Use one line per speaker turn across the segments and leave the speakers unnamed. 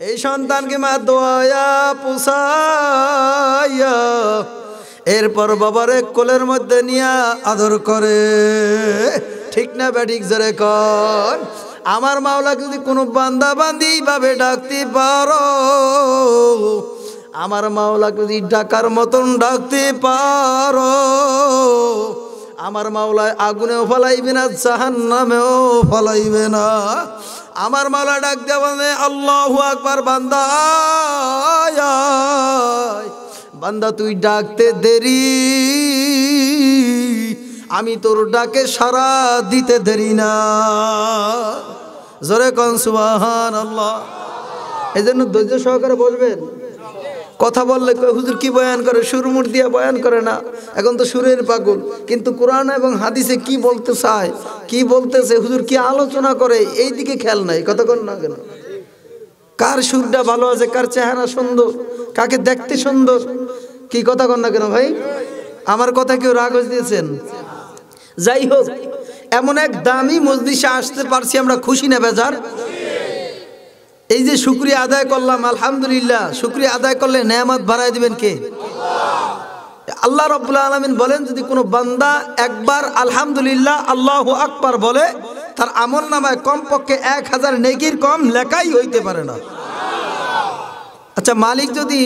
এই সন্তানকে মা দোয়া পুষাইয়া এরপর বাবার কোলের মধ্যে নিয়ে আদর করে। ঠিক না ব্যাটিক জোরে কর আমার মাওলা যদি কোনো বান্দা বান্দি ভাবে ডাকতে পারো, আমার মাওলা যদি ডাকার মতন ডাকতে পারো, আমার মাওলায় আগুনেও ফলাইবে না জাহান নামেও ফলাইবে না। আমার মালা ডাক দেওয়া আল্লাহ আকবার, বান্দা। বান্দা, তুই ডাকতে দেরি। আমি তোর ডাকে সারা দিতে দেরি না। জোরে কন আল্লাহ এই জন্য ধৈর্য সহকারে বসবেন। কথা বললে হুজুর কি বয়ান করে? সুর মুর দিয়া বয়ান করে না। এখন তো সুরের পাগল। কিন্তু কোরআন এবং হাদিসে কি বলতে চায়, কি বলতেছে, হুজুর কি আলোচনা করে, এই দিকে খেয়াল নাই। কতক্ষণ না কেন? কার সুরটা ভালো আছে, কার চেহারা সুন্দর, কাকে দেখতে সুন্দর? কি কথা কন না কেন ভাই? আমার কথা কেউ রাগজ দিয়েছেন যাই হোক, এমন এক দামি মজলিসে আসতে পারছি আমরা, খুশি না বেজার? এই যে শুক্রিয়া আদায় করলাম, আলহামদুলিল্লাহ, শুক্রিয়া আদায় করলে নেয়ামত বাড়াই দিবেন কে? আল্লাহ রব্বুল্লা আলমিন বলেন, যদি কোনো বান্দা একবার আলহামদুলিল্লাহ, আল্লাহ আকবার বলে, তার আমল নামায় কমপক্ষে এক হাজার নেকির কম লেখাই হইতে পারে না। আচ্ছা মালিক যদি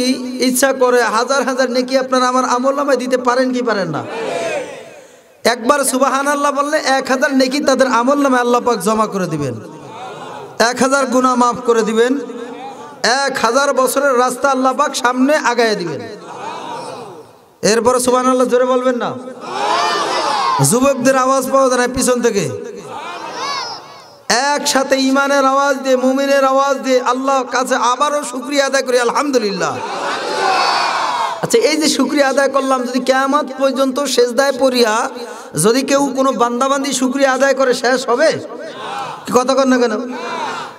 ইচ্ছা করে হাজার হাজার নেকি আপনার আমার আমল নামায় দিতে পারেন কি পারেন না? একবার সুবাহান আল্লাহ বললে এক হাজার নেকি তাদের আমল নামে আল্লাহ পাক জমা করে দিবেন। এক হাজার গুণা মাফ করে দিবেন। এক হাজার বছরের রাস্তা আল্লাহ পাক সামনে আগায় দিবেন। এরপরে সুবাহ আল্লাহ জোরে বলবেন না? যুবকদের আওয়াজ পাওয়া যায় না পিছন থেকে। একসাথে ইমানের আওয়াজ দিয়ে, মুমিনের আওয়াজ দিয়ে আল্লাহ কাছে আবারও শুক্রিয়া আদায় করি, আলহামদুলিল্লাহ। আচ্ছা এই যে শুক্রিয়া আদায় করলাম, যদি কেয়ামত পর্যন্ত শেষদায় পড়িয়া যদি কেউ কোনো বান্দাবান্দি শুক্রিয়া আদায় করে, শেষ হবে? কথা কর না কেন?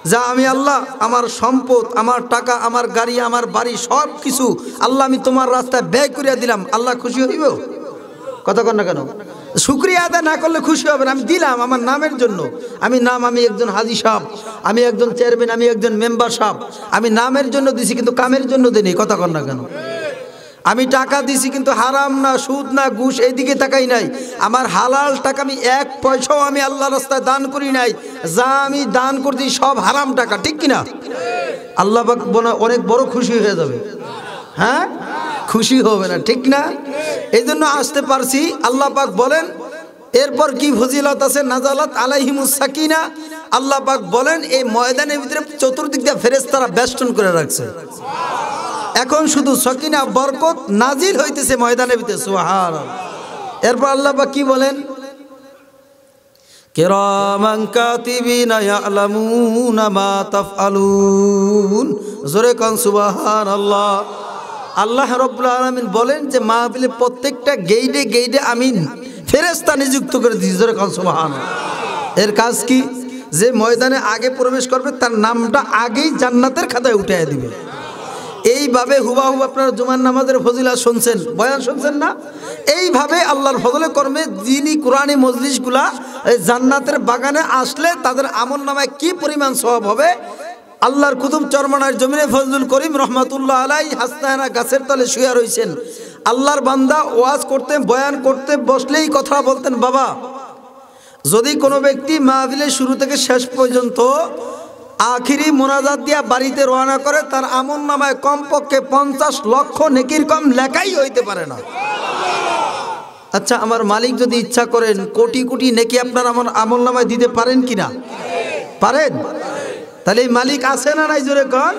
যা আমি আল্লাহ, আমার সম্পদ, আমার টাকা, আমার গাড়ি, আমার বাড়ি, সব কিছু আল্লাহ আমি তোমার রাস্তায় ব্যয় করিয়া দিলাম। আল্লাহ খুশি হইব? কথা কর না কেন? শুক্রিয়া আদায় না করলে খুশি হবেন। আমি দিলাম আমার নামের জন্য। আমি নাম, আমি একজন হাজি সাহেব, আমি একজন চেয়ারম্যান, আমি একজন মেম্বার সাহেব। আমি নামের জন্য দিছি, কিন্তু কামের জন্য দিনি কথা কর না কেন? আমি টাকা দিছি কিন্তু হারাম না, সুদ না, ঘুষ এইদিকে তাকাই নাই। আমার হালাল টাকা আমি এক পয়সাও আমি আল্লাহ রাস্তায় দান করি নাই। যা আমি দান করছি সব হারাম টাকা, ঠিক কিনা? আল্লাহ অনেক বড় খুশি হয়ে যাবে। হ্যাঁ? খুশি হবে না, ঠিক না এই জন্য আসতে পারছি। আল্লাহ পাক বলেন, এরপর কি ফজিলত আছে? নাজালাত আলাইহিমুস সাকিনা। আল্লাহ পাক বলেন, এই ময়দানের ভিতরে চতুর্দিক দিয়ে ফেরেশতারা বেষ্টন করে রাখছে। এখন শুধু সকিনা বরকত নাজিল হইতেছে ময়দানের ভিতরে সুহার এরপর আল্লাহ পাক কি বলেন? কিরামান কাতিবিনা ইয়ালামুনা মা তাফআলুন। জোরে কান, সুবহানাল্লাহ। আল্লাহ রাব্বুল আলামিন বলেন যে মাহফিলে প্রত্যেকটা গেইডে গেইডে আমি ফেরেশতা নিযুক্ত করে দিয়েছি। জোরে কান, সুবহানাল্লাহ। এর কাজ কি? যে ময়দানে আগে প্রবেশ করবে, তার নামটা আগেই জান্নাতের খাতায় উঠিয়ে দিবে। এইভাবে হুবাহু আপনারা জুমার নামাজের ফজিলা শুনছেন। বয়ান শুনছেন না? এইভাবে আল্লাহর ফজলে কর্মে যিনি কোরআনী মজলিসগুলা, এই জান্নাতের বাগানে আসলে তাদের আমল নামায় কি পরিমাণ সব হবে? আল্লাহর কুতুব চরমানার জমিনে ফজলুল করিম রহমাতুল্লাহ আলাই হাসনায়না গাছের তলে শুয়ে রয়েছেন আল্লাহর বান্দা ওয়াজ করতে, বয়ান করতে, বসলেই কথা বলতেন, বাবা, যদি কোনো ব্যক্তি মাহফিলের শুরু থেকে শেষ পর্যন্ত আখিরি মোনাজাত দিয়া বাড়িতে রওনা করে, তার আমল নামায় কমপক্ষে পঞ্চাশ লক্ষ নেকির কম লেখাই হইতে পারে না। আচ্ছা আমার মালিক যদি ইচ্ছা করেন, কোটি কোটি নেকি আপনার আমার আমল নামায় দিতে পারেন কি না? পারেন? তাহলে এই মালিক আছে না নাই জোরে কন?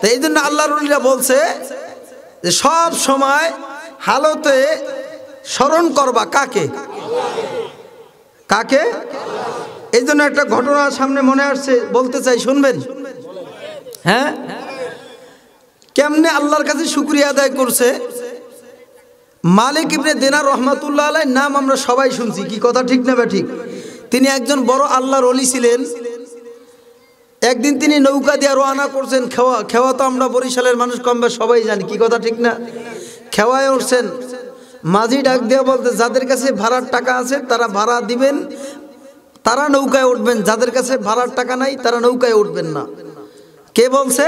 তো এই জন্য আল্লাহ রুলিরা বলছে যে, সব সময় হালতে স্মরণ করবা। কাকে? কাকে? এই জন্য একটা ঘটনা সামনে মনে আসছে, বলতে চাই, শুনবেন? হ্যাঁ? কেমনে আল্লাহর কাছে শুক্রিয়া আদায় করছে? মালিক ইবনে দেনার রহমাতুল্লাহ আলাই নাম আমরা সবাই শুনছি, কি কথা ঠিক না বা ঠিক তিনি একজন বড় আল্লাহর অলি ছিলেন। একদিন তিনি নৌকা দিয়ে রওনা করছেন, খেওয়া খেওয়া তো আমরা বরিশালের মানুষ কম বেশ সবাই জানি, কি কথা ঠিক না? খেওয়ায় উঠছেন। মাঝি ডাক দেওয়া বলতে, যাদের কাছে ভাড়ার টাকা আছে, তারা ভাড়া দিবেন তারা নৌকায় উঠবেন, যাদের কাছে ভাড়ার টাকা নাই, তারা নৌকায় উঠবেন না। কে বলছে?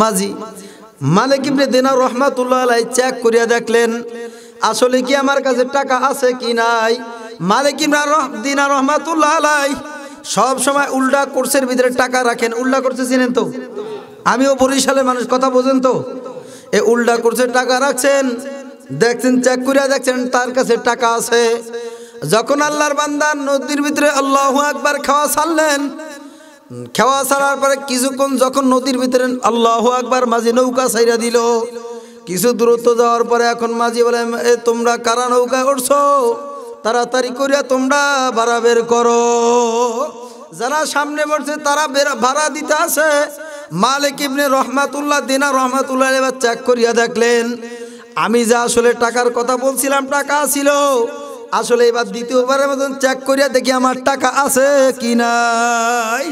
মাঝি। মালিক ইবনে দিনার রহমাতুল্লাহ আলাই চেক করিয়া দেখলেন, আসলে কি আমার কাছে টাকা আছে কি নাই? মালিক ইবনে দিনার রহমাতুল্লাহ আলাই সব সময় উল্টা কোর্সের ভিতরে টাকা রাখেন। উল্টা করছে চিনেন তো? আমিও বরিশালের মানুষ, কথা বোঝেন তো? এ উল্টা করছে টাকা রাখছেন, দেখছেন, চেক করিয়া দেখছেন, তার কাছে টাকা আছে। যখন আল্লাহর বান্দা নদীর ভিতরে আল্লাহ একবার খাওয়া ছাড়লেন, খাওয়া ছাড়ার পরে কিছুক্ষণ যখন নদীর ভিতরে আল্লাহ একবার মাঝি নৌকা ছাইরা দিল, কিছু দূরত্ব যাওয়ার পরে এখন মাঝি বলে, এ, তোমরা কারা নৌকা উঠছো? তাড়াতাড়ি করিয়া তোমরা ভাড়া বের করো। যারা সামনে বসছে, তারা ভাড়া দিতে আছে। মালিক ইবনে রহমাতুল্লাহ দিনা রহমাতুল্লাহ এবার চেক করিয়া দেখলেন, আমি যা আসলে টাকার কথা বলছিলাম, টাকা ছিল আসলে এবার দ্বিতীয়বারের মতন চেক করিয়া দেখি আমার টাকা আছে কি নাই।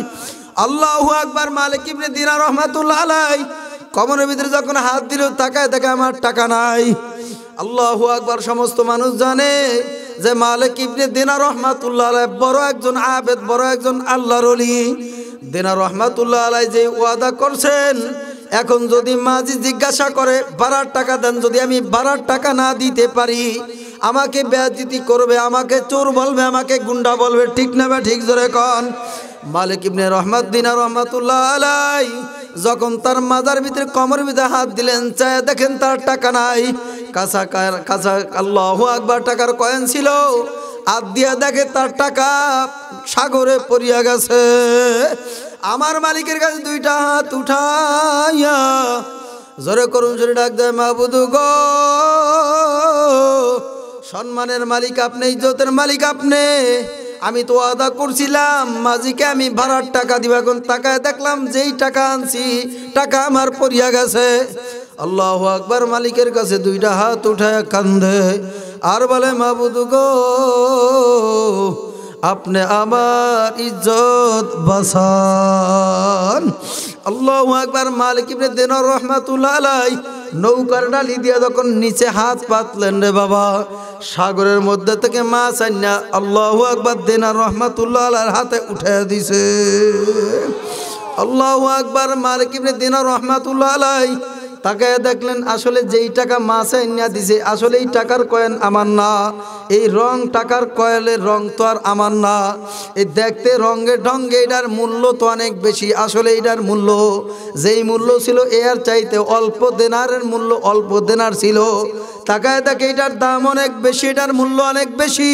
আল্লাহু আকবার, মালিক ইবনে দিনা রহমাতুল্লাহ আলাই কমনের ভিতরে যখন হাত দিল, তাকায় দেখে আমার টাকা নাই। আল্লাহু আকবার, সমস্ত মানুষ জানে যে মালিক ইবনে দিনা রহমাতুল্লাহ আলাই বড় একজন আবেদ, বড় একজন আল্লাহর অলি দিনা রহমাতুল্লাহ আলাই যে ওয়াদা করছেন, এখন যদি মাঝি জিজ্ঞাসা করে বাড়ার টাকা দেন? যদি আমি বাড়ার টাকা না দিতে পারি আমাকে বেয়াজিতি করবে, আমাকে চোর বলবে, আমাকে গুন্ডা বলবে, ঠিক না বা ঠিক জোরে কন? মালিক ইবনে রহমত দিনা রহমাতুল্লাহ আলাই যখন তার মাজার ভিতরে কমর ভিতরে হাত দিলেন, চায় দেখেন তার টাকা নাই। কাঁচা কাঁচা, আল্লাহ আকবার টাকার কয়েন ছিল। হাত দিয়া দেখে তার টাকা সাগরে পড়িয়া গেছে। আমার মালিকের কাছে দুইটা হাত উঠাইয়া জোরে করুন, জোরে ডাক দেয়, মাহবুদু গো সম্মানের মালিক আপনি, ইজ্জতের মালিক আপনি। আমি তো আদা করছিলাম, মাঝিকে আমি ভাড়ার টাকা দিব। এখন টাকায় দেখলাম যেই টাকা আনছি, টাকা আমার পরিয়া গেছে। আল্লাহ আকবার, মালিকের কাছে দুইটা হাত উঠায় কান্দে। আর বলে মাহবুদু গো আপনি আমার ইজ্জত বাসান আল্লাহ একবার মালিক ইবনে দিনার রহমাতুল্লাহ আলাই নৌকার ডালি দিয়ে যখন নিচে হাত পাতলেন রে বাবা, সাগরের মধ্যে থেকে মাছ আন্না আল্লাহ একবার দিনার রহমাতুল্লাহ হাতে উঠে দিছে। আল্লাহ একবার মালিক ইবনে দিনার রহমাতুল্লাহ তাকে দেখলেন, আসলে যেই টাকা মাছে নিয়ে দিছে আসলে এই টাকার কয়েন আমার না। এই রং টাকার কয়েলের রং তো আর আমার না। এই দেখতে রঙে ঢঙ্গে এটার মূল্য তো অনেক বেশি, আসলে এটার মূল্য। যেই মূল্য ছিল এর চাইতে অল্প দেনারের মূল্য অল্প দেনার ছিল। তাকায় দেখে এটার দাম অনেক বেশি, এটার মূল্য অনেক বেশি।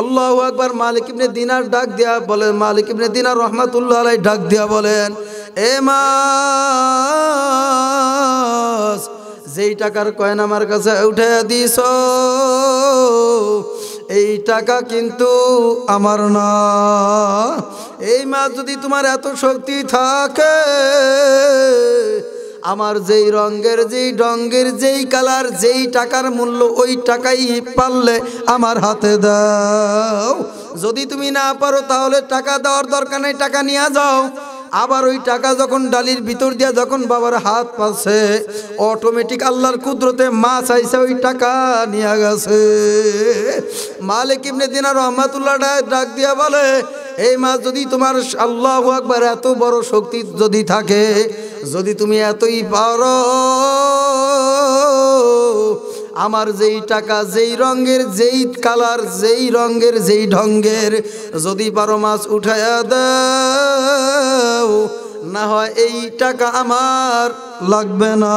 আল্লাহ একবার মালিক ইবনে দিনার ডাক দিয়া বলেন, মালিক ইবনে দিনার রহমাতুল্লাহ আলাই ডাক দিয়া বলেন, এ যেই টাকার কয়েন আমার কাছে উঠে দিস, এই টাকা কিন্তু আমার না। এই মাছ যদি তোমার এত শক্তি থাকে, আমার যেই রঙের যেই রঙের, যেই কালার, যেই টাকার মূল্য, ওই টাকাই পারলে আমার হাতে দাও। যদি তুমি না পারো, তাহলে টাকা দেওয়ার দরকার নেই, টাকা নিয়ে যাও। আবার ওই টাকা যখন ডালির ভিতর দিয়া যখন বাবার হাত পাচ্ছে অটোমেটিক আল্লাহর কুদরতে মাছ আইসে ওই টাকা নিয়ে গেছে। মালিক ইবনে দিনা রহমাতুল্লাহ ডাক দিয়া বলে, এই মাছ যদি তোমার আল্লাহ একবার এত বড় শক্তি যদি থাকে, যদি তুমি এতই পারো আমার যেই টাকা, যেই রঙের, যেই কালার, যেই রঙের, যেই ঢঙ্গের, যদি বারো মাছ উঠাইয়া দাও, না হয় এই টাকা আমার লাগবে না।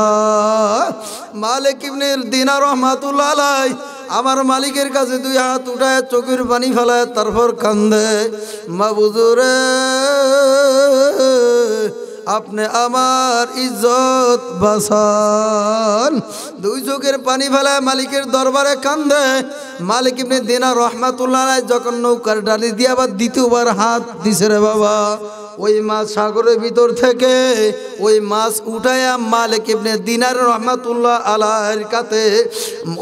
মালিক ইবনের দিনা রহমাতুল্লাহ আলাই আমার মালিকের কাছে দুই হাত উঠায় চোখের পানি ফেলায় তারপর কান্দে। মা বুজুরে আপনি আমার ইজ্জত বাসান দুই চোখের পানি ফেলায় মালিকের দরবারে কান্দে। মালিক ইবনে দিনা রহমাতুল্লাহ যখন নৌকার ডালি দিয়ে আবার দ্বিতীয়বার হাত দিছে রে বাবা। ওই মাছ সাগরের ভিতর থেকে ওই মাছ উঠায়া মালিক ইবনে দিনার রহমাতুল্লাহ আলার কাতে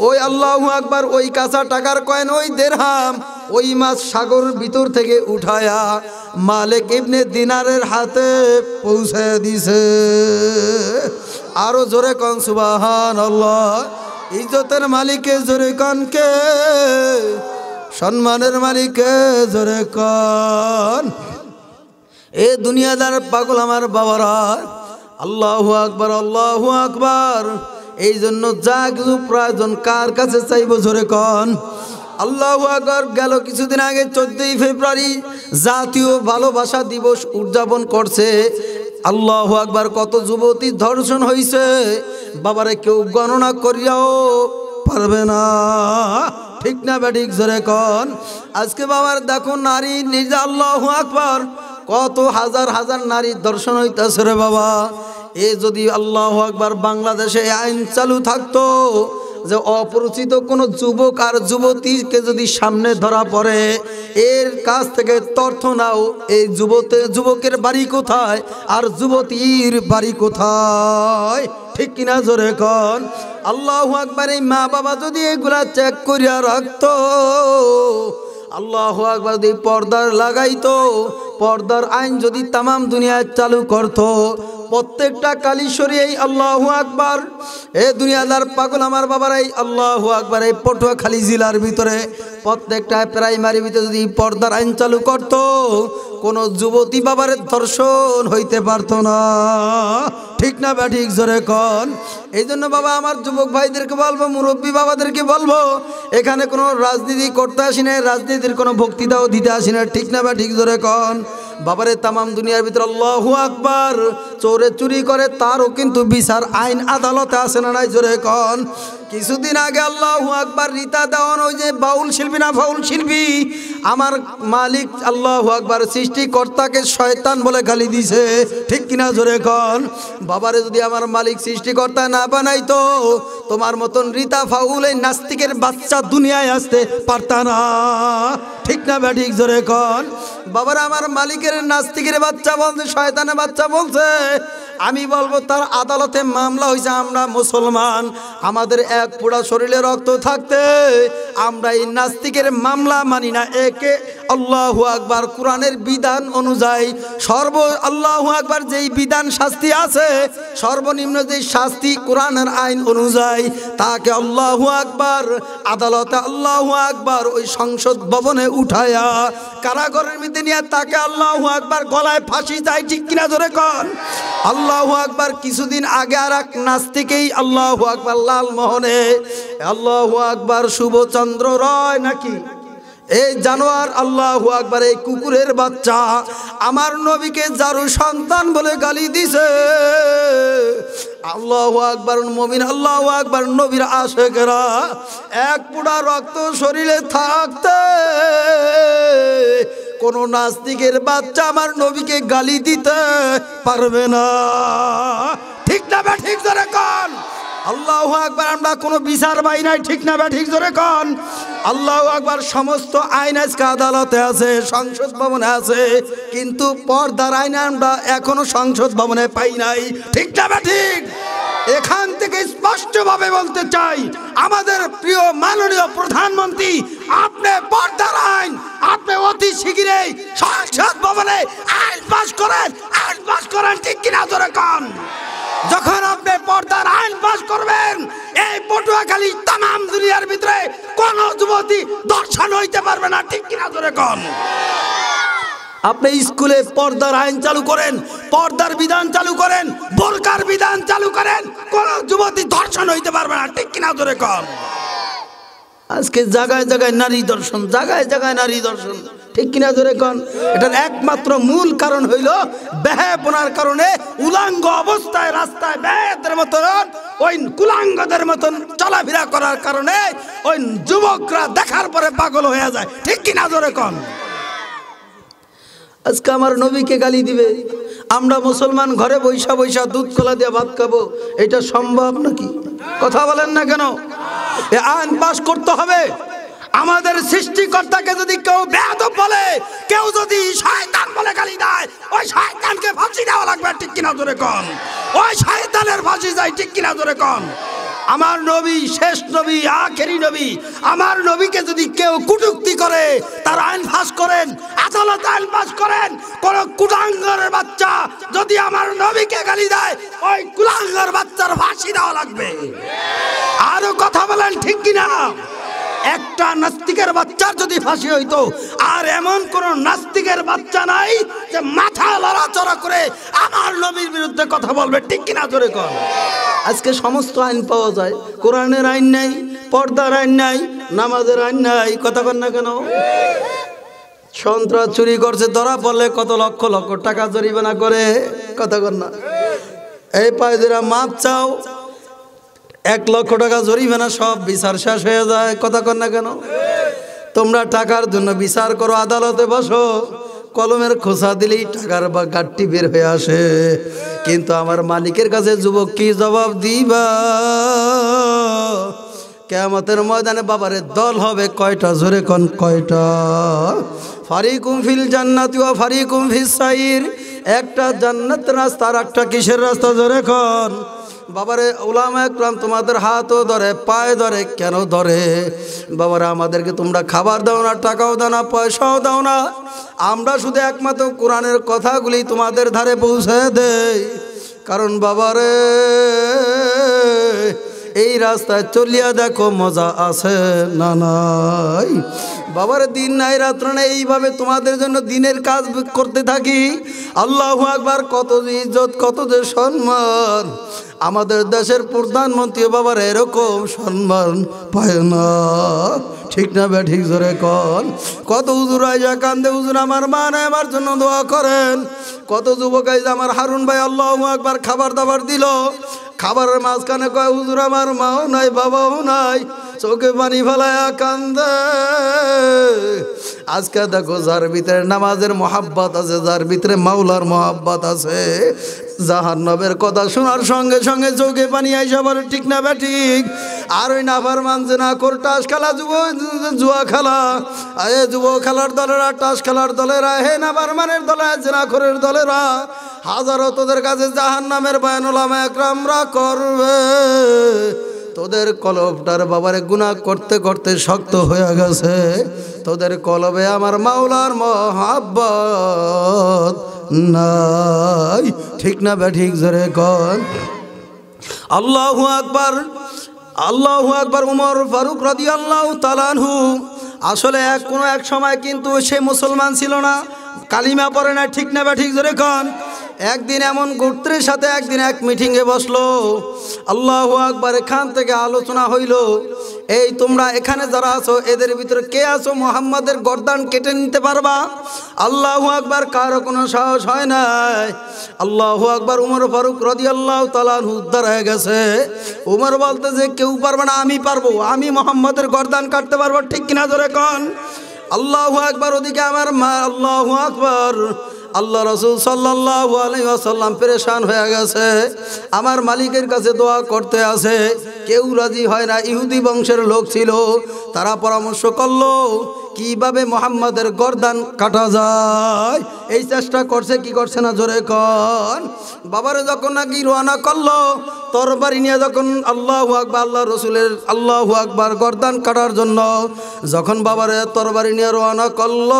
ওই আল্লাহ আকবার, ওই কাঁচা টাকার কয়েন, ওই দেড়হাম ওই মাছ সাগর ভিতর থেকে উঠায়া মালিক ইবনে দিনারের হাতে পৌঁছে দিছে। আরও জোরে কন সুবাহান ইজ্জতের মালিকে জোরে কনকে সম্মানের মালিকে জোরে কন। এ দুনিয়াদার পাগল আমার বাবারা, আল্লাহু আকবার আল্লাহু আকবার। এই জন্য যা কিছু প্রয়োজন, কার কাছে চাইব জোরে কন। আল্লাহ আকবর গেল কিছুদিন আগে চোদ্দই ফেব্রুয়ারি, জাতীয় ভালোবাসা দিবস উদযাপন করছে। আল্লাহ আকবার কত যুবতী ধর্ষণ হয়েছে বাবারে কেউ গণনা করিয়াও পারবে না। ঠিক না ব্যাটিক জোরে কন। আজকে বাবার দেখো নারী নিজে আল্লাহ আকবর কত হাজার হাজার নারীর দর্শন হইতেছে রে বাবা। এ যদি আল্লাহ আকবার বাংলাদেশে আইন চালু থাকতো যে অপরিচিত কোনো যুবক আর যুবতীকে যদি সামনে ধরা পড়ে, এর কাছ থেকে তথ্য নাও, এই যুবতে, যুবকের বাড়ি কোথায় আর যুবতীর বাড়ি কোথায়? ঠিক কিনা জোরে কন? আল্লাহ আকবার, এই মা বাবা যদি এগুলা চেক করিয়া রাখতো, আল্লাহ আকবার যদি পর্দার লাগাইতো, পর্দার আইন যদি তামাম দুনিয়ায় চালু করতো প্রত্যেকটা কালীশ্বরী এই আল্লাহ আকবার। এ দুনিয়াদার পাগল আমার বাবার এই আল্লাহ আকবার, এই পটুয়াখালী জেলার ভিতরে প্রত্যেকটা প্রাইমারি ভিতরে যদি পর্দার আইন চালু করত, কোনো যুবতী বাবার ধর্ষণ হইতে পারত না। ঠিক না বা ঠিক জোরে কন? এই জন্য বাবা আমার যুবক ভাইদেরকে বলব, মুরব্বী বাবাদেরকে বলব, এখানে কোনো রাজনীতি করতে আসি না রাজনীতির কোনো বক্তৃতাও দিতে আসি না ঠিক না বা ঠিক জোরে কন? বাবারে, তামাম দুনিয়ার ভিতরে আল্লাহু আকবার, চোরে চুরি করে তারও কিন্তু বিচার আইন আদালতে আসে না নাই, জোরে কন? কিছুদিন আগে আল্লাহু আকবার রীতা দেওয়ান, ওই যে বাউল শিল্পী না ফাউল শিল্পী? আমার মালিক আল্লাহু আকবার সৃষ্টিকর্তাকে শয়তান বলে গালি দিছে ঠিক কিনা জোরে কন? বাবারে, যদি আমার মালিক সৃষ্টিকর্তা না বানাইতো তোমার মতন রীতা ফাউল এই নাস্তিকের বাচ্চা দুনিয়ায় আসতে পারতা না। ঠিক না ব্যাঠিক জোরে কন। বাবার, আমার মালিকের নাস্তিকের বাচ্চা বলছে, শয়তানের বাচ্চা বলছে। আমি বলব, তার আদালতে মামলা হয়েছে আমরা মুসলমান। আমাদের এক পোড়া শরীরে রক্ত থাকতে, আমরা এই নাস্তিকের মামলা মানি না। একে আল্লাহ আকবার কোরআনের বিধান অনুযায়ী সর্ব আল্লাহ আকবার যেই বিধান শাস্তি আছে, সর্বনিম্ন যে শাস্তি কোরআনের আইন অনুযায়ী তাকে আল্লাহু আকবার, আদালতে আল্লাহু আকবার, ওই সংসদ ভবনে উঠায়া কারাগারের মধ্যে নিয়ে তাকে আল্লাহু আকবার গলায় ফাঁসি যায় ঠিক কিনা ধরে কন? আল্লাহু আকবার কিছুদিন আগে আর এক নাস্তিকেই আল্লাহু আকবার লালমোহনে আল্লাহু আকবার শুভচন্দ্র রয় নাকি? এই জানোয়ার আল্লাহ আকবার, এই কুকুরের বাচ্চা আমার নবীকে জারু সন্তান বলে গালি দিছে। আল্লাহু আকবার, মমিন আল্লাহু আকবার, নবীর আশেকেরা এক পুড়া রক্ত শরীরে থাকতে। কোন নাস্তিকের বাচ্চা আমার নবীকে গালি দিতে পারবে না। ঠিক না ঠিক ধরে কন। আল্লাহ আকবার, আমরা কোনো বিচার পাই নাই, ঠিক না বা ঠিক ধরে কন। আল্লাহ আকবার, সমস্ত আইন আজকে আদালতে আছে, সংসদ ভবনে আছে, কিন্তু পর্দার আইন আমরা এখনও সংসদ ভবনে পাই নাই, ঠিক না বা ঠিক? এখান থেকে স্পষ্টভাবে বলতে চাই, আমাদের প্রিয় মাননীয় প্রধানমন্ত্রী, আপনি পর্দার আইন, আপনি অতি শীঘ্রই সংসদ ভবনে আইন পাস করেন, আইন পাস করেন, ঠিক কিনা ধরে কন? যখন আপনি পর্দার আইন পাস করবেন, এই পটুয়াখালী তাম দুনিয়ার ভিতরে কোন যুবতী দর্শন হইতে পারবে না, ঠিক কিনা ধরে কম আপনি স্কুলে পর্দার আইন চালু করেন, পর্দার বিধান চালু করেন, বোরকার বিধান চালু করেন, কোন যুবতী ধর্ষণ হইতে পারবে না, ঠিক কিনা ধরে কম আজকে জায়গায় জায়গায় নারী দর্শন জায়গায় জায়গায় নারী দর্শন। ঠিক কিনা ধরে কন? এটার একমাত্র মূল কারণ হইল ব্যয়াপনার কারণে উলাঙ্গ অবস্থায় রাস্তায় ব্যয়ের মতন, ওই কুলাঙ্গদের মতন চলাফেরা করার কারণে ওই যুবকরা দেখার পরে পাগল হয়ে যায়। ঠিক কিনা ধরে কন? আজকে আমার নবীকে গালি দিবে। আমরা মুসলমান ঘরে বৈশা বৈশা দুধ কলা দিয়ে ভাত খাব। এটা সম্ভব নাকি? কথা বলেন না কেন? এ আইন পাশ করতে হবে। আমাদের সৃষ্টিকর্তাকে যদি কেউ ব্যাধ বলে, কেউ যদি শয়তান বলে গালি দেয়, ওই শয়তানকে ফাঁসি দেওয়া লাগবে ঠিক কিনা ধরে কন ওই শয়তানের ফাঁসি যায় ঠিক কিনা ধরে কন আমার নবী, শেষ নবী, আখেরি নবী, আমার নবীকে যদি কেউ কুটুক্তি করে, তার আইন ফাঁস করেন, আদালত আইন পাস করেন, কোন কুলাঙ্গরের বাচ্চা যদি আমার নবীকে গালি দেয়, ওই কুলাঙ্গর বাচ্চার ফাঁসি দেওয়া লাগবে। আরও কথা বলেন ঠিক কিনা? একটা নাস্তিকের বাচ্চার যদি ফাঁসি হইতো, আর এমন কোন নাস্তিকের বাচ্চা নাই যে মাথা লড়াচড়া করে আমার নবীর বিরুদ্ধে কথা বলবে, ঠিক কিনা জোরে কর আজকে সমস্ত আইন পাওয়া যায়, কোরআনের আইন নাই, পর্দার আইন নাই, নামাজের আইন নাই, কথা কর না কেন? সন্ত্রাস চুরি করছে, ধরা পড়লে কত লক্ষ লক্ষ টাকা জরিমানা করে, কথা কর না? এই পায়দেরা মাপ চাও এক লক্ষ টাকা জরিমানা, সব বিচার শেষ হয়ে যায়। কথা কর না কেন? তোমরা টাকার জন্য বিচার করো, আদালতে বসো। কলমের খোসা দিলেই টাকার বা গাঠটি বের হয়ে আসে। কিন্তু আমার মালিকের কাছে যুবক কি জবাব দিবা? কেমতের ময়দানে বাবারে দল হবে কয়টা? জোরে কন, কয়টা? ফারিকুম ফিল জান্নাতি ও ফারিকুম ফিস সাইর। একটা জান্নাত রাস্তা আর একটা কিসের রাস্তা? জোরে কন। বাবারে ওলামা একরাম তোমাদের হাতও ধরে, পায়ে ধরে, কেন ধরে? বাবারা, আমাদেরকে তোমরা খাবার দাও না, টাকাও দাও না, পয়সাও দাও না। আমরা শুধু একমাত্র কোরআনের কথাগুলি তোমাদের ধারে পৌঁছে দেই। কারণ বাবারে, এই রাস্তায় চলিয়া দেখো মজা আছে না নাই? বাবার দিন নাই, রাত্র নাই, এইভাবে তোমাদের জন্য দিনের কাজ করতে থাকি। আল্লাহ আকবার, কত যে ইজ্জত, কত যে সম্মান। আমাদের দেশের প্রধানমন্ত্রী বাবার এরকম সম্মান পায় না। ঠিক না বে, ঠিক জোরে কন। কত হুজুর আইজা কান্দে, হুজুর আমার মা নাই, আমার জন্য দোয়া করেন। কত যুবক আইজা আমার হারুন ভাই আল্লাহ একবার খাবার দাবার দিল। খাবারের মাঝখানে কয়, হুজুর, আমার মাও নাই, বাবাও নাই। চোখে পানি ফেলায়া কান্দে। আজকে দেখো, যার ভিতরে নামাজের মহাব্বত আছে, যার ভিতরে মাওলার মহাব্বত আছে। জাহান নবের কথা শোনার সঙ্গে সঙ্গে চোখে পানি আইসা বলে, ঠিক না ঠিক আর ওই নাফার মানছে না, কর টাস খেলা, যুব, জুয়া খেলা। এ যুব খেলার দলেরা, টাস খেলার দলেরা, হে নাফার মানের দলে জেনাখরের দলেরা। হাজারো তোদের কাছে জাহান নামের বায়ানুলাম একরামরা করবে। তোদের কলবটার বাবারে গুণা করতে করতে শক্ত হয়ে গেছে। তোদের কলবে আমার মাওলার মহাব্বত নাই। ঠিক না বে, ঠিক জোরে কন। আল্লাহু আকবার আল্লাহু আকবার উমর ফারুক রাদি আল্লাহ তালানহু আসলে এক, কোনো এক সময় কিন্তু সে মুসলমান ছিল না। কালিমা পড়ে না, ঠিক না বা, ঠিক জোরে কন। একদিন এমন গোত্রের সাথে একদিন এক মিটিংয়ে বসল। আল্লাহ আকবার, এখান থেকে আলোচনা হইল, এই তোমরা এখানে যারা আছো, এদের ভিতরে কে আছো? মোহাম্মদের গরদান কেটে নিতে পারবা? আল্লাহ আকবার, কারও কোনো সাহস হয় নাই। আল্লাহ আকবার, উমর ফারুক রদি আল্লাহ তালান উদ্ধার হয়ে গেছে। উমর বলতে যে, কেউ পারবে না, আমি পারব। আমি মোহাম্মদের গরদান কাটতে পারব। ঠিক কিনা ধরে কন? আল্লাহ আকবার, ওদিকে আমার মা, আল্লাহ আকবার আল্লাহ রসুল সাল্লাহ আলাইসাল্লাম পরেশান হয়ে গেছে। আমার মালিকের কাছে দোয়া করতে আছে কেউ রাজি হয় না, ইহুদি বংশের লোক ছিল। তারা পরামর্শ করল, কীভাবে মোহাম্মদের গরদান কাটা যায়? এই চেষ্টা করছে, কি করছে না জোরে কন? বাবারে যখন নাকি রোয়ানা করল, তরবারি নিয়ে যখন আল্লাহ আকবার আল্লাহ রসুলের আল্লাহ আকবার গরদান কাটার জন্য, যখন বাবারে তরবারি নিয়ে রোয়ানা করল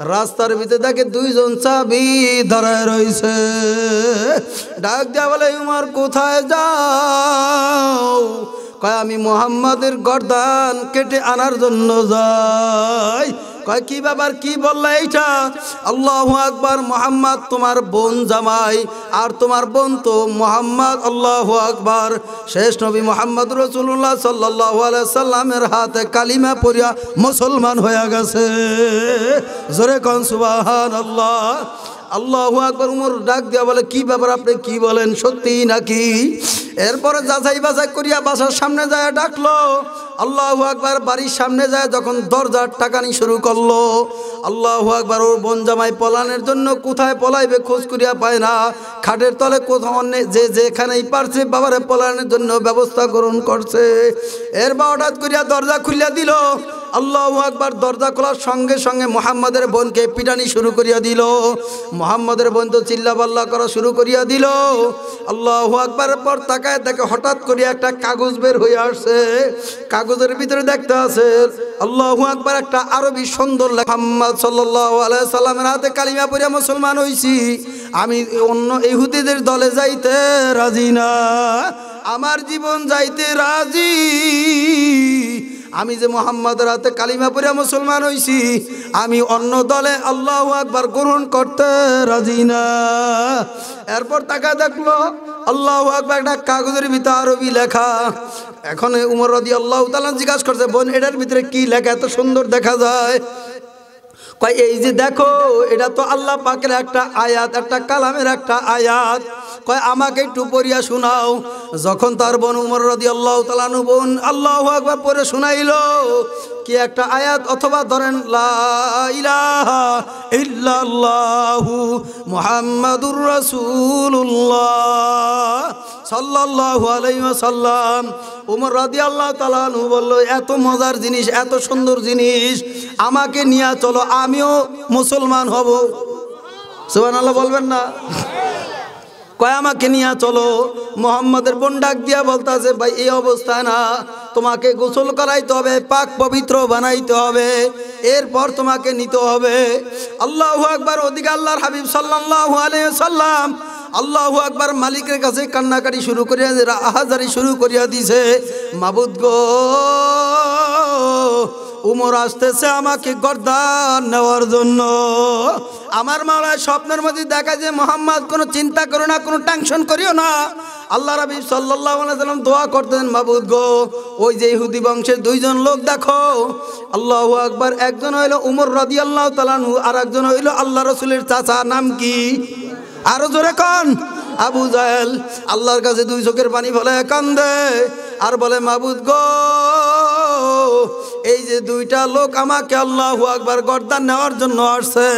রাস্তার ভিতরে দেখে দুইজন চাবি ধরায় রয়েছে। ডাক দেওয়া বলে, উমার, কোথায় যাও? কয়, আমি মোহাম্মদের গরদান কেটে আনার জন্য যাই। কয়, কি বাবার কি বললা এইটা? আল্লাহ আকবার, মোহাম্মদ, তোমার বোন জামাই, আর তোমার বোন তো মোহাম্মদ, আল্লাহ আকবার। শেষ নবী মোহাম্মদ রসুল্লাহ সাল্লাহ সাল্লামের হাতে কালিমা পড়িয়া মুসলমান হয়ে গেছে। জোরে কন সুবাহান আল্লাহ আল্লাহ আকবর উমর ডাক দিয়া বলে, কি ব্যাপার আপনি কি বলেন? সত্যি নাকি? এরপরে যাচাই বাছাই করিয়া বাসার সামনে যায় ডাকলো। আল্লাহ আকবার বাড়ির সামনে যায় যখন দরজার টাকানি শুরু করল। আল্লাহ আকবার ওর বন জামাই পলানের জন্য কোথায় পলাইবে খোঁজ করিয়া পায় না। খাটের তলে কোথাও যে যেখানেই পারছে বাবারে পলানের জন্য ব্যবস্থা গ্রহণ করছে। এরপর হঠাৎ করিয়া দরজা খুলিয়া দিল। আল্লাহ আকবার দরজা খোলার সঙ্গে সঙ্গে মোহাম্মদের বোনকে পিটানি শুরু করিয়া দিল। মোহাম্মদের বন্ধু চিল্লা পাল্লা করা শুরু করিয়া দিল। আল্লাহ আকবার পর তাকায় দেখে হঠাৎ করিয়া একটা কাগজ বের হয়ে আসছে। কাগজের ভিতরে দেখতে আছে, আল্লাহ আকবার একটা আরবি সুন্দর মোহাম্মদ সাল্লামের হাতে কালিমা পড়িয়া মুসলমান হইছি। আমি অন্য ইহুদিদের দলে যাইতে রাজি না। আমার জীবন যাইতে রাজি। আমি যে মোহাম্মদের হাতে কালিমা পড়ে মুসলমান হইছি, আমি অন্য দলে আল্লাহ একবার গ্রহণ করতে রাজি না। এরপর তাকা দেখল, আল্লাহ একবার একটা কাগজের ভিতরে আরবি লেখা। এখন উমর রদি আল্লাহ তালা জিজ্ঞাসা করছে, বোন, এটার ভিতরে কি লেখা? এত সুন্দর দেখা যায়। কয়, এই যে দেখো, এটা তো আল্লাহ পাকের একটা আয়াত, একটা কালামের একটা আয়াত। কয়, আমাকে একটু পড়িয়া শোনাও। যখন তার বোন উমর রদি আল্লাহ তালানু বোন আল্লাহ একবার পরে শোনাইল, কি একটা আয়াত অথবা ধরেন মুহাম্মাদুর রাসূলুল্লাহ সাল্লাল্লাহু আলাইহি ওয়াসাল্লাম। উমর রাদিয়াল্লাহু তাআলা আনহু বলল, এত মজার জিনিস, এত সুন্দর জিনিস, আমাকে নিয়ে চলো, আমিও মুসলমান হব। সুবহানাল্লাহ বলবেন না? কয় আমাকে নিয়ে চলো। মোহাম্মদের বোন ডাক দিয়া বলতাছে ভাই এই অবস্থায় না তোমাকে গোসল করাইতে হবে, পাক পবিত্র বানাইতে হবে, এরপর তোমাকে নিতে হবে। আল্লাহ আকবার ওদিকে আল্লাহর হাবিব সাল্লাহ সাল্লাম আল্লাহ আকবার মালিকের কাছে কান্নাকাটি শুরু করিয়া আহাজারি শুরু করিয়া দিছে, মাবুদ গো, উমর আসতেছে আমাকে গর্দান নেওয়ার জন্য। আমার মাওলা স্বপ্নের মধ্যে দেখা যে মোহাম্মদ, কোনো চিন্তা করো না, কোনো টেনশন করিও না। আল্লাহ রবি সাল্লাম দোয়া করতেন, মাবুদ গো ওই যে ইহুদি বংশের দুইজন লোক, দেখো। আল্লাহ আকবার, একজন হইল উমর রদি আল্লাহ তালানু আর একজন হইল আল্লাহ রসুলের চাচা। নাম কি? আরও জোরে কন। আবু জাহেল, আল্লাহর কাছে দুই চোখের পানি ফলে কান্দে, আর বলে, মাবুদ গো, এই যে দুইটা লোক আমাকে আল্লাহ আকবার গর্দান নেওয়ার জন্য আসছে।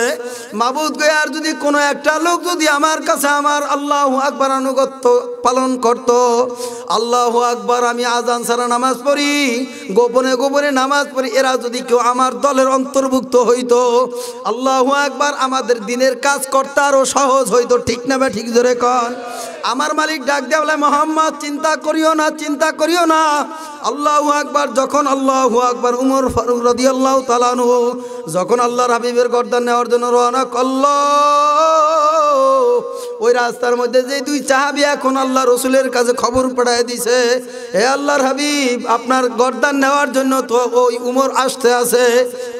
মাবুদ গো, আর যদি কোনো একটা লোক যদি আমার কাছে আমার আল্লাহ আকবার আনুগত্য পালন করত আল্লাহ আকবার, আমি আজান সারা নামাজ পড়ি, গোপনে গোপনে নামাজ পড়ি। এরা যদি কেউ আমার দলের অন্তর্ভুক্ত হইতো, আল্লাহ আকবার, আমাদের দিনের কাজ করতে আরও সহজ হইতো। ঠিক না ঠিক ধরে কন। আমার মালিক ডাক দেওয়া বলে, মোহাম্মদ, চিন্তা করিও না, চিন্তা করিও না। আল্লাহ আকবার, যখন আল্লাহ আকবার, উমর ফারুক রদি আল্লাহ তালানু যখন আল্লাহর হাবিবের গর্দান নেওয়ার জন্য রওনা করল, ওই রাস্তার মধ্যে যে দুই চাহাবি এখন আল্লাহ রসুলের কাছে খবর পাঠায় দিছে হে আল্লাহর হাবিব, আপনার গর্দান নেওয়ার জন্য তো ওই উমর আসতে আছে।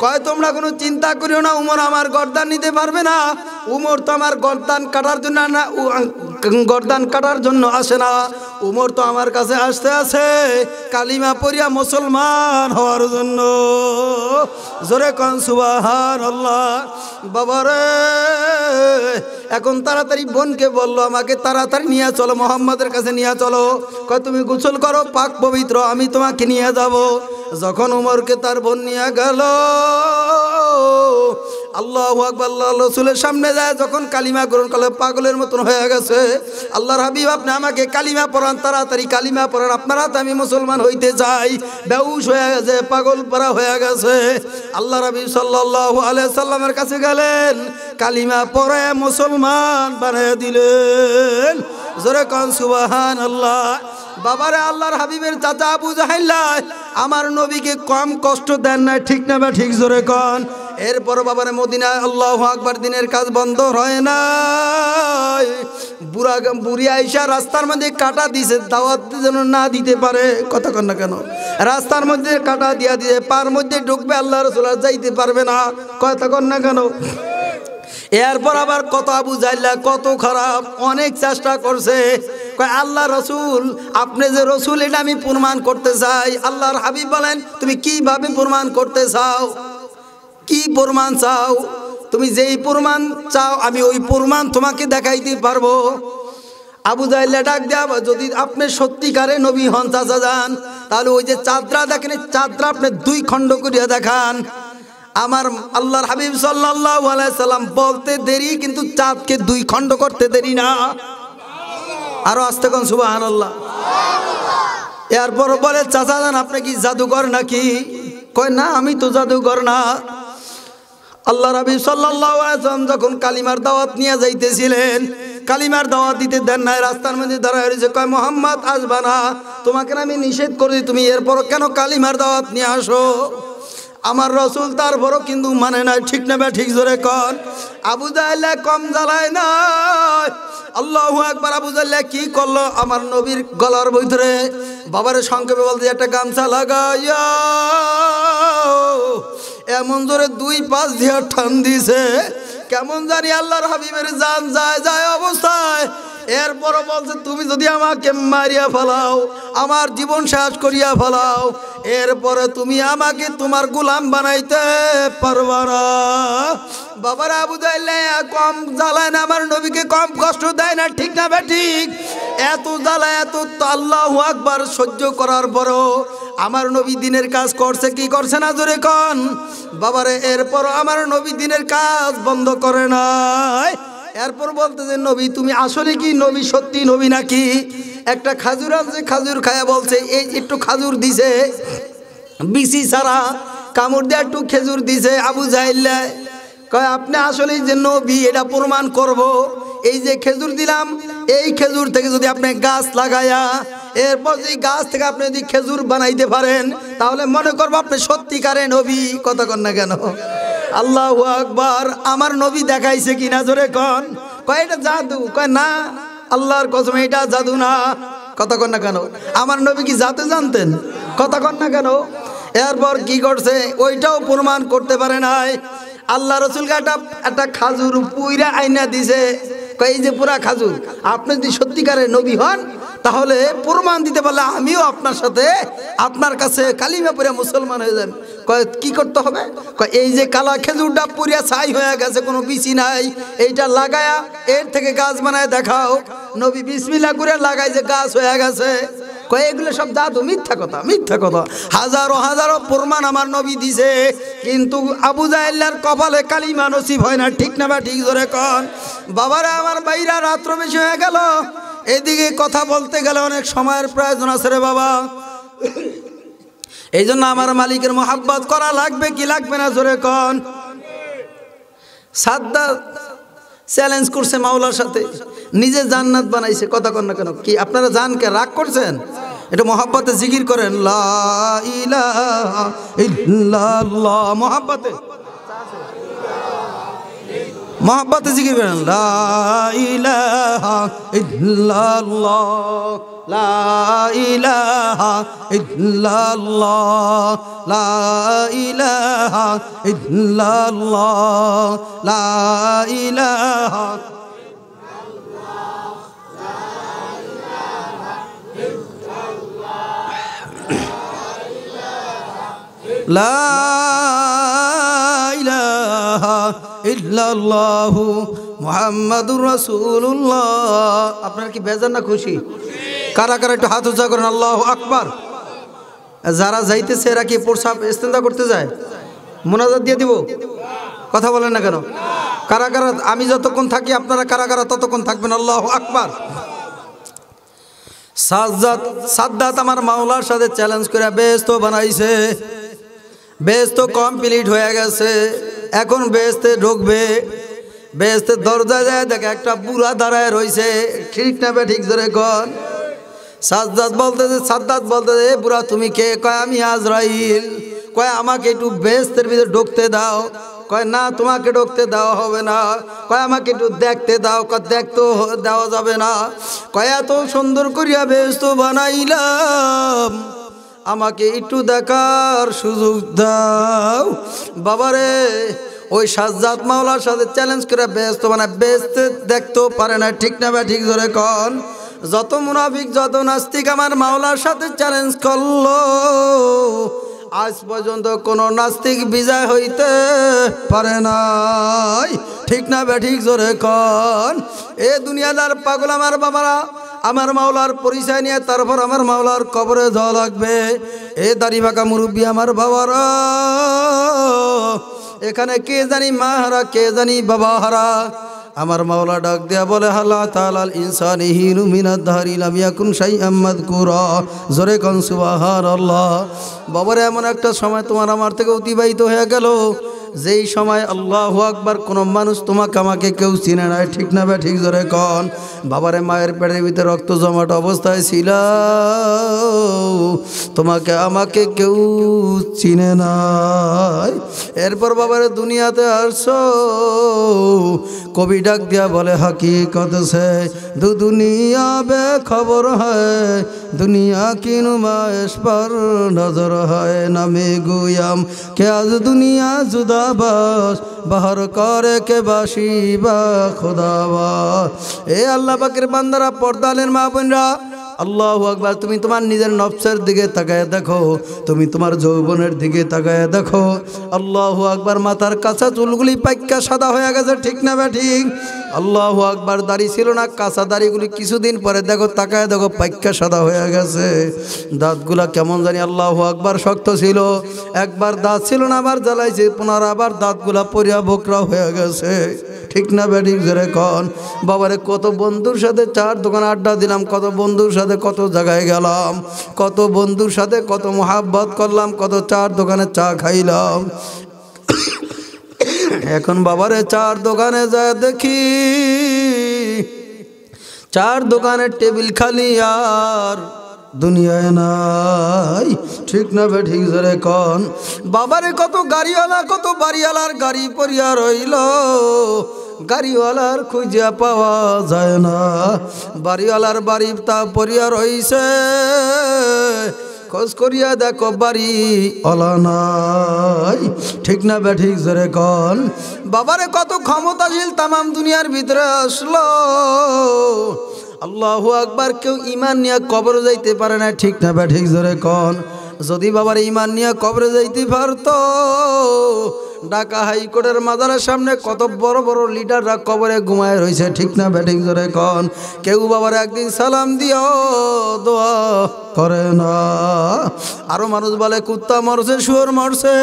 কয়, তোমরা কোনো চিন্তা করিও না, উমর আমার গর্দান নিতে পারবে না। উমর তো আমার গর্দান কাটার জন্য না গর্দান কাটার জন্য আসে না। উমর তো আমার কাছে আসতে আছে, কালিমা পড়িয়া মুসলমান হওয়ার জন্য। জোরে কন সুবাহান আল্লাহ বাবারে এখন তাড়াতাড়ি বোনকে বলল, আমাকে তাড়াতাড়ি নিয়ে চলো, মোহাম্মদের কাছে নিয়ে চলো। কয়, তুমি গোসল করো, পাক পবিত্র, আমি তোমাকে নিয়ে যাব। যখন উমরকে তার বোন নিয়ে গেল, আল্লাহ আকবর আল্লাহ রসুলের সামনে যায়, যখন কালিমা গ্রহণ করলে, পাগলের মতন হয়ে গেছে। আল্লাহর হাবিব, আপনি আমাকে কালিমা পড়ান, তাড়াতাড়ি কালিমা পড়ান, আপনারা তো আমি মুসলমান হইতে চাই। বেউস হয়ে গেছে, পাগল পড়া হয়ে গেছে। আল্লাহ রাবি সাল্লাহ আলাই সাল্লামের কাছে গেলেন, কালিমা পরে মুসলমান বানিয়ে দিলেন। জোরে কন সুবাহান আল্লাহ বাবারে আল্লাহর হাবিবের চাচা আবু জাহাইল্লাহ আমার নবীকে কম কষ্ট দেন না ঠিক না বা ঠিক? জোরে কন। এরপর বাবার মদিনায় আল্লাহ আকবার, দিনের কাজ বন্ধ হয় না বুড়া বুড়ি আইসা রাস্তার মধ্যে কাটা দিছে, দাওয়াত যেন না দিতে পারে কন না কেন? রাস্তার মধ্যে কাটা দিয়া দিয়ে, পার মধ্যে ঢুকবে, আল্লাহ রসুল যাইতে পারবে না কন না কেন? এরপর আবার কত আবু জাইল্লা কত খারাপ, অনেক চেষ্টা করছে। আল্লাহ রসুল, আপনি যে রসুল, এটা আমি প্রমাণ করতে চাই। আল্লাহর হাবিব বলেন, তুমি কীভাবে প্রমাণ করতে চাও? কি প্রমাণ চাও? তুমি যেই প্রমাণ চাও, আমি ওই প্রমাণ তোমাকে দেখাইতে পারব। আবু জাইল্লা ডাক দেওয়া যদি আপনি সত্যিকারে নবী হন, চাচা যান, তাহলে ওই যে চাদরা দেখেন চাদরা আপনি দুই খণ্ড করিয়া দেখান। আমার আল্লাহর হাবিব সাল্লাহ সাল্লাম বলতে দেরি, কিন্তু চাঁদকে দুই খণ্ড করতে দেরি না। আরও আসতে কোন সুবাহান আল্লাহ এরপর বলে, চাচা যান আপনি কি জাদুঘর নাকি? কয়, না, আমি তো জাদুঘর না। আল্লাহ রাবি সাল্লাম যখন কালিমার দাওয়াত নিয়ে যাইতেছিলেন, কালিমার দাওয়াত দিতে দেন নাই, রাস্তার মধ্যে দাঁড়ায় রয়েছে কয়, মোহাম্মদ, আসবা না। তোমাকে আমি নিষেধ করি, তুমি এরপর কেন কালিমার দাওয়াত নিয়ে আসো? আমার রসুল তারপরও কিন্তু মানে নাই, ঠিক নেবে ঠিক জোরে কন। আবু জাহলে কম জ্বালায় না আল্লাহ একবার আবু জাহলে কি করল? আমার নবীর গলার ভিতরে বাবার সংক্ষেপে বলতে একটা গামছা লাগাইয়া এমন জোরে দুই পাঁচ দিয়ে ঠান দিছে। কেমন জানি আল্লাহর হাবিবের জান যায় যায় অবস্থায়। এরপরও বলছে, তুমি যদি আমাকে মারিয়া ফেলাও, আমার জীবন শেষ করিয়া ফেলাও, এরপরে তুমি আমাকে তোমার গোলাম বানাইতে পারবা না। বাবার আবু দাইলে কম জ্বালায় না, আমার নবীকে কম কষ্ট দেয় না, ঠিক না ঠিক? এত জ্বালায়, এত আল্লাহ একবার সহ্য করার পরও আমার নবী দিনের কাজ করছে, কি করছে না জোরে কন? বাবারে এরপর আমার নবী দিনের কাজ বন্ধ করে নাই। এরপর বলতে যে, নবী, তুমি আসলে কি নবী? সত্যি নবী নাকি? একটা খাজুর আছে, খাজুর খায়া বলছে, এই একটু খাজুর দিছে বিসি ছাড়া কামড় দিয়ে একটু খেজুর দিছে, আবু জাহিল্লায় কয়, আপনি আসলে যে নবী, এটা প্রমাণ করব। এই যে খেজুর দিলাম, এই খেজুর থেকে যদি আপনি গাছ লাগায়া, এরপর যদি গাছ থেকে আপনি যদি খেজুর বানাইতে পারেন, তাহলে মনে করব আপনি সত্যিকারে নবী। কন না কেন? আল্লাহ আকবার, আমার নবী দেখাইছে কিনা জোরে কন। কয়, এটা জাদু? কয়, না, আল্লাহর কসম, এটা জাদু না। কথা কন না কেন? আমার নবী কি জাদু জানতেন? কথা কন না কেন? এরপর কি করছে? ওইটাও প্রমাণ করতে পারে নাই। আল্লাহ রসুল একটা একটা খাজুর পুইরা আইনা দিছে। কয় যে পুরা খাজুর, আপনি যদি সত্যিকারের নবী হন তাহলে প্রমাণ দিতে পারলে আমিও আপনার সাথে আপনার কাছে কালিমা পরে মুসলমান হয়ে যান কয়, কি করতে হবে? এই যে কালা খেজুরটা পুরিয়া ছাই হয়ে গেছে, কোনো বিচি নাই, এইটা লাগায়া এর থেকে গাছ বানায় দেখাও। নবী বিসমিল্লা করে লাগাই যে গাছ হয়ে গেছে। কয়, এগুলো সব জাদু, মিথ্যা কথা মিথ্যা কথা। হাজারো হাজারো প্রমাণ আমার নবী দিছে, কিন্তু আবু জাহেল্লার কপালে কালিমা নসিব হয় না, ঠিক না বা ঠিক ধরে কন। বাবারা, আমার বাইরা রাত্র বেশি হয়ে গেল। এদিকে কথা বলতে গেলে অনেক সময়ের প্রয়োজন আছে রে বাবা। এই জন্য আমার মালিকের মোহাব্বত করা লাগবে কি লাগবে না জোরে কন। সাদ্দা চ্যালেঞ্জ করছে মাওলার সাথে। নিজে জান্নাত বানাইছে, কথা কন না কেন? কি আপনারা জানকে রাগ করছেন? এটা মোহাব্বতে জিকির করেন, লা ইলাহা ইল্লাল্লাহ মোহাব্বতে। মোহাব্বতে জিকির করেন লা ইলাহা ইল্লাল্লাহ লা ইলাহা ইল্লাল্লাহ লা ইলাহা ইল্লাল্লাহ লা ইলাহা লা ইলাহা ইল্লাল্লাহু মুহাম্মাদুর রাসূলুল্লাহ। আপনারা কি বেজার না খুশি? কারা কারা একটু হাত উঁচা করেন, আল্লাহ আকবার। যারা যাইতেছে, এরা কি প্রসাব ইস্তেন্দা করতে যায়? মোনাজাত দিয়ে দিব? কথা বলেন না কেন? কারা কারা, আমি যতক্ষণ থাকি, আপনারা কারা কারা ততক্ষণ থাকবেন, আল্লাহ আকবার। সাজ্জাদ, সাদ্দাত আমার মাওলার সাথে চ্যালেঞ্জ করে বেস্ত বানাইছে। বেস্ত কমপ্লিট হয়ে গেছে। এখন বেস্তে ঢুকবে। বেস্তে দরজা যায়, দেখে একটা বুড়া দাঁড়ায় রইছে। ঠিক না বে ঠিক ধরে কন। সাজ্জাদ বলতেছে বলতেছে, এ বুড়া, তুমি কে? কয়, আমি আজরাইল। কয়, আমাকে একটু বেস্তের ভিতরে ঢুকতে দাও। কয়, না, তোমাকে ঢুকতে দেওয়া হবে না। কয়, আমাকে একটু দেখতে দাও। কয় দেখতেও দেওয়া যাবে না। কয়, এত সুন্দর করিয়া বেস্ত বানাইলাম। আমাকে একটু দেখার সুযোগ দাও। বাবারে, ওই সাজ্জাদ মাওলার সাথে চ্যালেঞ্জ করে ব্যস্ত মানে ব্যস্ত দেখতেও পারে না, ঠিক না বা ঠিক ধরে কন। যত মুনাফিক, যত নাস্তিক আমার মাওলার সাথে চ্যালেঞ্জ করল, আজ পর্যন্ত কোনো নাস্তিক বিজয় হইতে পারে নাই। ঠিক না বে ঠিক জোরে কন। এ দুনিয়াদার পাগল আমার বাবারা আমার মাওলার পরিচয় নিয়ে তারপর আমার মাওলার কবরে যাওয়া লাগবে। এ দাড়ি বাঁকা মুরব্বী আমার বাবারা, এখানে কে জানি মা হারা, কে জানি বাবা হারা। আমার মাওলা ডাক দেয়া বলে হাল্লা তালাল ইনসানি হিনু মিনাদ ধারি লামিয়াকুন সাই আহমদ কুরা জোরে কন সুবাহার আল্লাহ বাবারে, এমন একটা সময় তোমার আমার থেকে অতিবাহিত হয়ে গেল। যেই সময় আল্লাহ আকবার কোনো মানুষ তোমাকে, আমাকে কেউ চিনে নাই, ঠিক না বা, ঠিক ধরে কন। বাবারে মায়ের পেটের ভিতরে রক্ত জমাট অবস্থায় ছিল। তোমাকে, আমাকে কেউ চিনে নাই। এরপর বাবারে দুনিয়াতে আস কবি ডাক দিয়া বলে, হাকিকত সে দু দুনিয়া বে খবর হয়, দুনিয়া কিনু নুমায়েশ পর নজর হয় নামে গুয়াম। কে আজ দুনিয়া জুদা बस বাহর করে কে বাসি বা খোদাবা এ আল্লাহ পাকের বান্দারা পর্দালের মা বোনরা আল্লাহ আকবার, তুমি তোমার নিজের নফসের দিকে তাকায় দেখো, তুমি তোমার যৌবনের দিকে তাকায় দেখো। আল্লাহ আকবার, মাথার কাঁচা চুলগুলি পাইকা সাদা হয়ে গেছে, ঠিক না বে ঠিক? আল্লাহ আকবার, দাড়ি ছিল না, কাঁচা দাড়িগুলি কিছুদিন পরে দেখো, তাকায় দেখো পাইকা সাদা হয়ে গেছে। দাঁতগুলা কেমন জানি আল্লাহ আকবার শক্ত ছিল। একবার দাঁত ছিল না, আবার জ্বালাইছে পুনর আবার দাঁতগুলা পরিয়া বোকরা হয়ে গেছে। ঠিক না ব্যাটিং জোরে কন। বাবারে, কত বন্ধুর সাথে চার দোকান আড্ডা দিলাম, কত বন্ধুর সাথে কত জায়গায় গেলাম, কত বন্ধুর সাথে কত মহাব্বত করলাম, কত চার দোকানে চা খাইলাম। এখন বাবারে, চার দোকানে যায় দেখি, চার দোকানের টেবিল খালি আর দুনিয়ায় নাই। ঠিক না বে, ঠিক ধরে কন। বাবারে, কত গাড়িওয়ালা, কত বাড়িওয়ালার গাড়ি পরিয়া রইল। গাড়িওয়ালার খুঁজিয়া পাওয়া যায় না। বাড়িওয়ালার বাড়ি তা পরিয়া রইছে। খোঁজ করিয়া দেখো বাড়ি অলা নাই। ঠিক না বে ঠিক জোরে কন। বাবারে কত ক্ষমতাশীল তামাম দুনিয়ার ভিতরে আসলো। আল্লাহ আকবার, কেউ ইমান নিয়ে কবর যাইতে পারে না, ঠিক না বে ঠিক জোরে কন। যদি বাবার ইমান নিয়ে কবরে যাইতে পারতো ঢাকা হাইকোর্টের মাজারের সামনে কত বড় বড় লিডাররা কবরে ঘুমায় রয়েছে, ঠিক না ব্যাটিং ধরে কন। কেউ বাবার একদিন সালাম দিও, দোয়া করে না। আরও মানুষ বলে, কুত্তা মরছে, শুয়োর মরছে